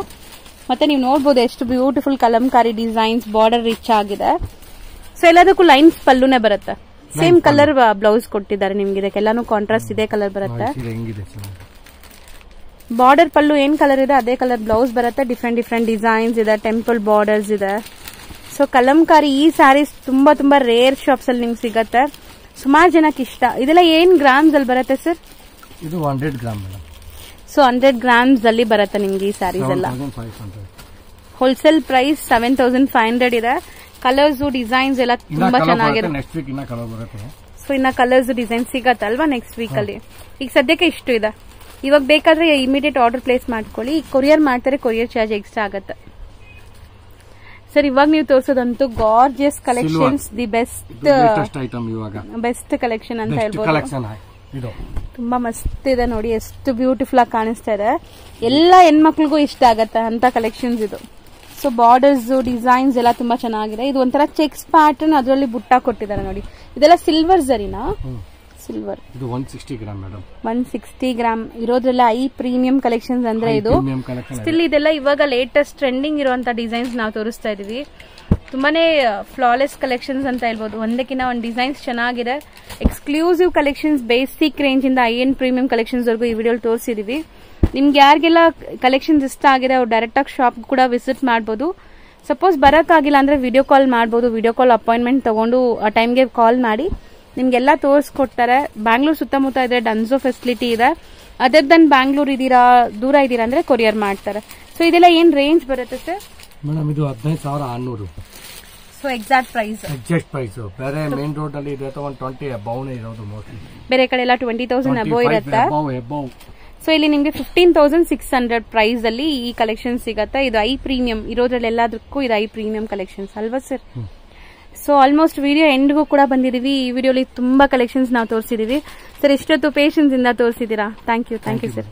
ಮತ್ತೆ ನೀವು ನೋಡ್ಬೋದು ಎಷ್ಟು beautiful kalamkari designs border rich ಆಗಿದೆ. ಸೊ ಎಲ್ಲದಕ್ಕೂ ಲೈನ್ಸ್ ಪಲ್ಲುನೇ ಬರುತ್ತೆ. ಸೇಮ್ ಕಲರ್ ಬ್ಲೌಸ್ ಕೊಟ್ಟಿದ್ದಾರೆ ನಿಮ್ಗೆ. ಇದಕ್ಕೆಲ್ಲಾನು ಕಾಂಟ್ರಾಸ್ಟ್ ಇದೇ ಕಲರ್ ಬರುತ್ತೆ. ಬಾರ್ಡರ್ ಪಲ್ಲು ಏನ್ ಕಲರ್ ಇದೆ ಅದೇ ಕಲರ್ ಬ್ಲೌಸ್ ಬರುತ್ತೆ ಡಿಫ್ರೆಂಟ್ ಡಿಫ್ರೆಂಟ್ ಡಿಸೈನ್ಸ್ ಇದೆ ಟೆಂಪಲ್ ಬಾರ್ಡರ್ಸ್ ಇದೆ. ಸೊ ಕಲಂಕಾರಿ ಈ ಸ್ಯಾರೀಸ್ ತುಂಬಾ ತುಂಬಾ ರೇರ್ ಶಾಪ್ಸ್ ಅಲ್ಲಿ ನಿಮ್ಗೆ ಸಿಗತ್ತೆ. ಸುಮಾರು ಜನಕ್ಕೆ ಇಷ್ಟ. ಇದೆಲ್ಲ ಏನ್ ಗ್ರಾಮ್ಸ್ ಅಲ್ಲಿ ಬರುತ್ತೆ ಸರ್ ಇದು hundred gram so hundred grams ಅಲ್ಲಿ ಬರುತ್ತೆ ನಿಮ್ಗೆ ಈ ಸ್ಯಾರೀಸ್ ಎಲ್ಲ. Wholesale price seven thousand five hundred ಇದೆ. ಕಲರ್ಸ್ ಡಿಸೈನ್ಸ್ ಎಲ್ಲ ತುಂಬಾ ಸೊ ಸೊ ಇನ್ನ ಕಲರ್ಸ್ ಡಿಸೈನ್ ಸಿಗತ್ತಲ್ವಾ ನೆಕ್ಸ್ಟ್ ವೀಕ್ ಅಲ್ಲಿ? ಈಗ ಸದ್ಯಕ್ಕೆ ಇಷ್ಟು ಇದೆ. ಇವಾಗ ಬೇಕಾದ್ರೆ ಇಮಿಡಿಯೇಟ್ ಆರ್ಡರ್ ಪ್ಲೇಸ್ ಮಾಡ್ಕೊಳ್ಳಿ. ಈಗ ಕೊರಿಯರ್ ಮಾಡ್ತಾರೆ ಕೊರಿಯರ್ ಚಾರ್ಜ್ ಎಕ್ಸ್ಟ್ರಾ ಆಗುತ್ತೆ. ಸರ್ ಇವಾಗ ನೀವು ತೋರಿಸೋದಂತೂ gorgeous collections the best latest item ಇವಾಗ. ಬೆಸ್ಟ್ ಕಲೆಕ್ಷನ್ ಅಂತ ಹೇಳ್ಬೋದು. ತುಂಬಾ ಮಸ್ತ್ ಇದೆ ನೋಡಿ ಎಷ್ಟು ಬ್ಯೂಟಿಫುಲ್ ಆಗಿ ಕಾಣಿಸ್ತಾ ಇದೆ. ಎಲ್ಲ ಹೆಣ್ಮಕ್ಳಿಗೂ ಇಷ್ಟ ಆಗತ್ತೆ ಅಂತ ಕಲೆಕ್ಷನ್ಸ್ ಇದು. ಸೊ ಬಾರ್ಡರ್ಸ್ ಡಿಸೈನ್ಸ್ ಎಲ್ಲ ತುಂಬಾ ಚೆನ್ನಾಗಿದೆ. ಇದು ಒಂಥರ ಚೆಕ್ಸ್ ಪ್ಯಾಟರ್ನ್ ಅದರಲ್ಲಿ ಬುಟ್ಟ ಕೊಟ್ಟಿದ್ದಾರೆ ನೋಡಿ. ಇದೆಲ್ಲ ಸಿಲ್ವರ್ ಜರಿನಾ. ಸಿಲ್ವರ್ ಇದು one sixty gram madam one sixty gram ಇರೋದ್ರೆಲ್ಲ high premium collections ಅಂದ್ರೆ ಇದು. ಸ್ಟಿಲ್ ಇದೆಲ್ಲ ಇವಾಗ ಲೇಟೆಸ್ಟ್ ಟ್ರೆಂಡಿಂಗ್ ಇರುವಂತ ಡಿಸೈನ್ಸ್ ನಾವು ತೋರಿಸ್ತಾ ಇದೀವಿ. ತುಂಬಾನೇ ಫ್ಲಾಲೆಸ್ ಕಲೆಕ್ಷನ್ಸ್ ಅಂತ ಹೇಳ್ಬೋದು. ಒಂದಕ್ಕಿಂತ ಒಂದು ಡಿಸೈನ್ಸ್ ಚೆನ್ನಾಗಿದೆ. ಎಕ್ಸ್ಕ್ಲೂಸಿವ್ ಕಲೆಕ್ಷನ್ಸ್ ಬೇಸಿಕ್ ರೇಂಜ್ ಇಂದ ಐ ಎನ್ ಪ್ರೀಮಿಯಂ ಕಲೆಕ್ಷನ್ಸ್ ವರೆಗೂ ಈ ವಿಡಿಯೋ ತೋರಿಸಿದೀವಿ. ನಿಮ್ಗೆ ಯಾರಿಗೆಲ್ಲ ಕಲೆಕ್ಷನ್ಸ್ ಇಷ್ಟ ಆಗಿದೆ ಅವ್ರು ಡೈರೆಕ್ಟ್ ಆಗಿ ಶಾಪ್ ಕೂಡ ವಿಸಿಟ್ ಮಾಡ್ಬೋದು. ಸಪೋಸ್ ಬರೋಕ್ಕಾಗಿಲ್ಲ ಅಂದ್ರೆ ವಿಡಿಯೋ ಕಾಲ್ ಮಾಡ್ಬೋದು. ವಿಡಿಯೋ ಕಾಲ್ ಅಪಾಯಿಂಟ್ಮೆಂಟ್ ತಗೊಂಡು ಆ ಟೈಮ್ಗೆ ಕಾಲ್ ಮಾಡಿ. ನಿಮ್ಗೆಲ್ಲ ತೋರಿಸ್ಕೊಡ್ತಾರೆ. ಬ್ಯಾಂಗ್ಳೂರ್ ಸುತ್ತಮುತ್ತ ಇದೆ ಡನ್ಸೋ ಫೆಸಿಲಿಟಿ ಇದೆ. ಅದರ್ ದನ್ ಬ್ಯಾಂಗ್ಳೂರ್ ಇದೀರಾ ದೂರ ಇದೀರಾ ಅಂದ್ರೆ ಕೊರಿಯರ್ ಮಾಡ್ತಾರೆ. ಸೊ ಇದೆಲ್ಲ ಏನ್ ರೇಂಜ್ ಬರುತ್ತೆ ಸರ್ ಮೇಡಮ್ ಇದು ಹದಿನೈದು ಸಾವಿರ ಆರ್ನೂರು. So exact price exact price ಬೇರೆ ಮೇನ್ ರೋಡ್ ಅಲ್ಲಿ ಇದೆ ಒಂದು ಟ್ವೆಂಟಿ ಅಬೌವ್ನೇ ಇರೋದು ಮೋಸ್ಟ್ಲಿ ಬೇರೆ ಕಡೆ ಎಲ್ಲ ಟ್ವೆಂಟಿ ತೌಸಂಡ್ ಅಬೋ ಇರುತ್ತೆ. ಅಬೌವ್ ಅಬೌವ್ ಸೊ ಇಲ್ಲಿ ನಿಮಗೆ fifteen thousand six hundred price ಅಲ್ಲಿ ಈ ಕಲೆಕ್ಷನ್ ಸಿಗತ್ತೆ. ಇದು ಐ ಪ್ರೀಮಿಯಂ ಇರೋದ್ರಲ್ಲಿ ಎಲ್ಲದಕ್ಕೂ ಇದು ಐ ಪ್ರೀಮಿಯಂ ಕಲೆಕ್ಷನ್ಸ್ ಅಲ್ವಾ ಸರ್ ಸೊ ಆಲ್ಮೋಸ್ಟ್ ವಿಡಿಯೋ ಎಂಡ್ಗೂ ಕೂಡ ಬಂದಿದೀವಿ. ಈ ವಿಡಿಯೋಲಿ ತುಂಬಾ ಕಲೆಕ್ಷನ್ಸ್ ನಾವು ತೋರಿಸಿದೀವಿ. ಸರ್ ಇಷ್ಟೊತ್ತು ಪೇಷನ್ಸ್ ಇಂದ ತೋರಿಸಿದೀರಾ? Thank you thank you sir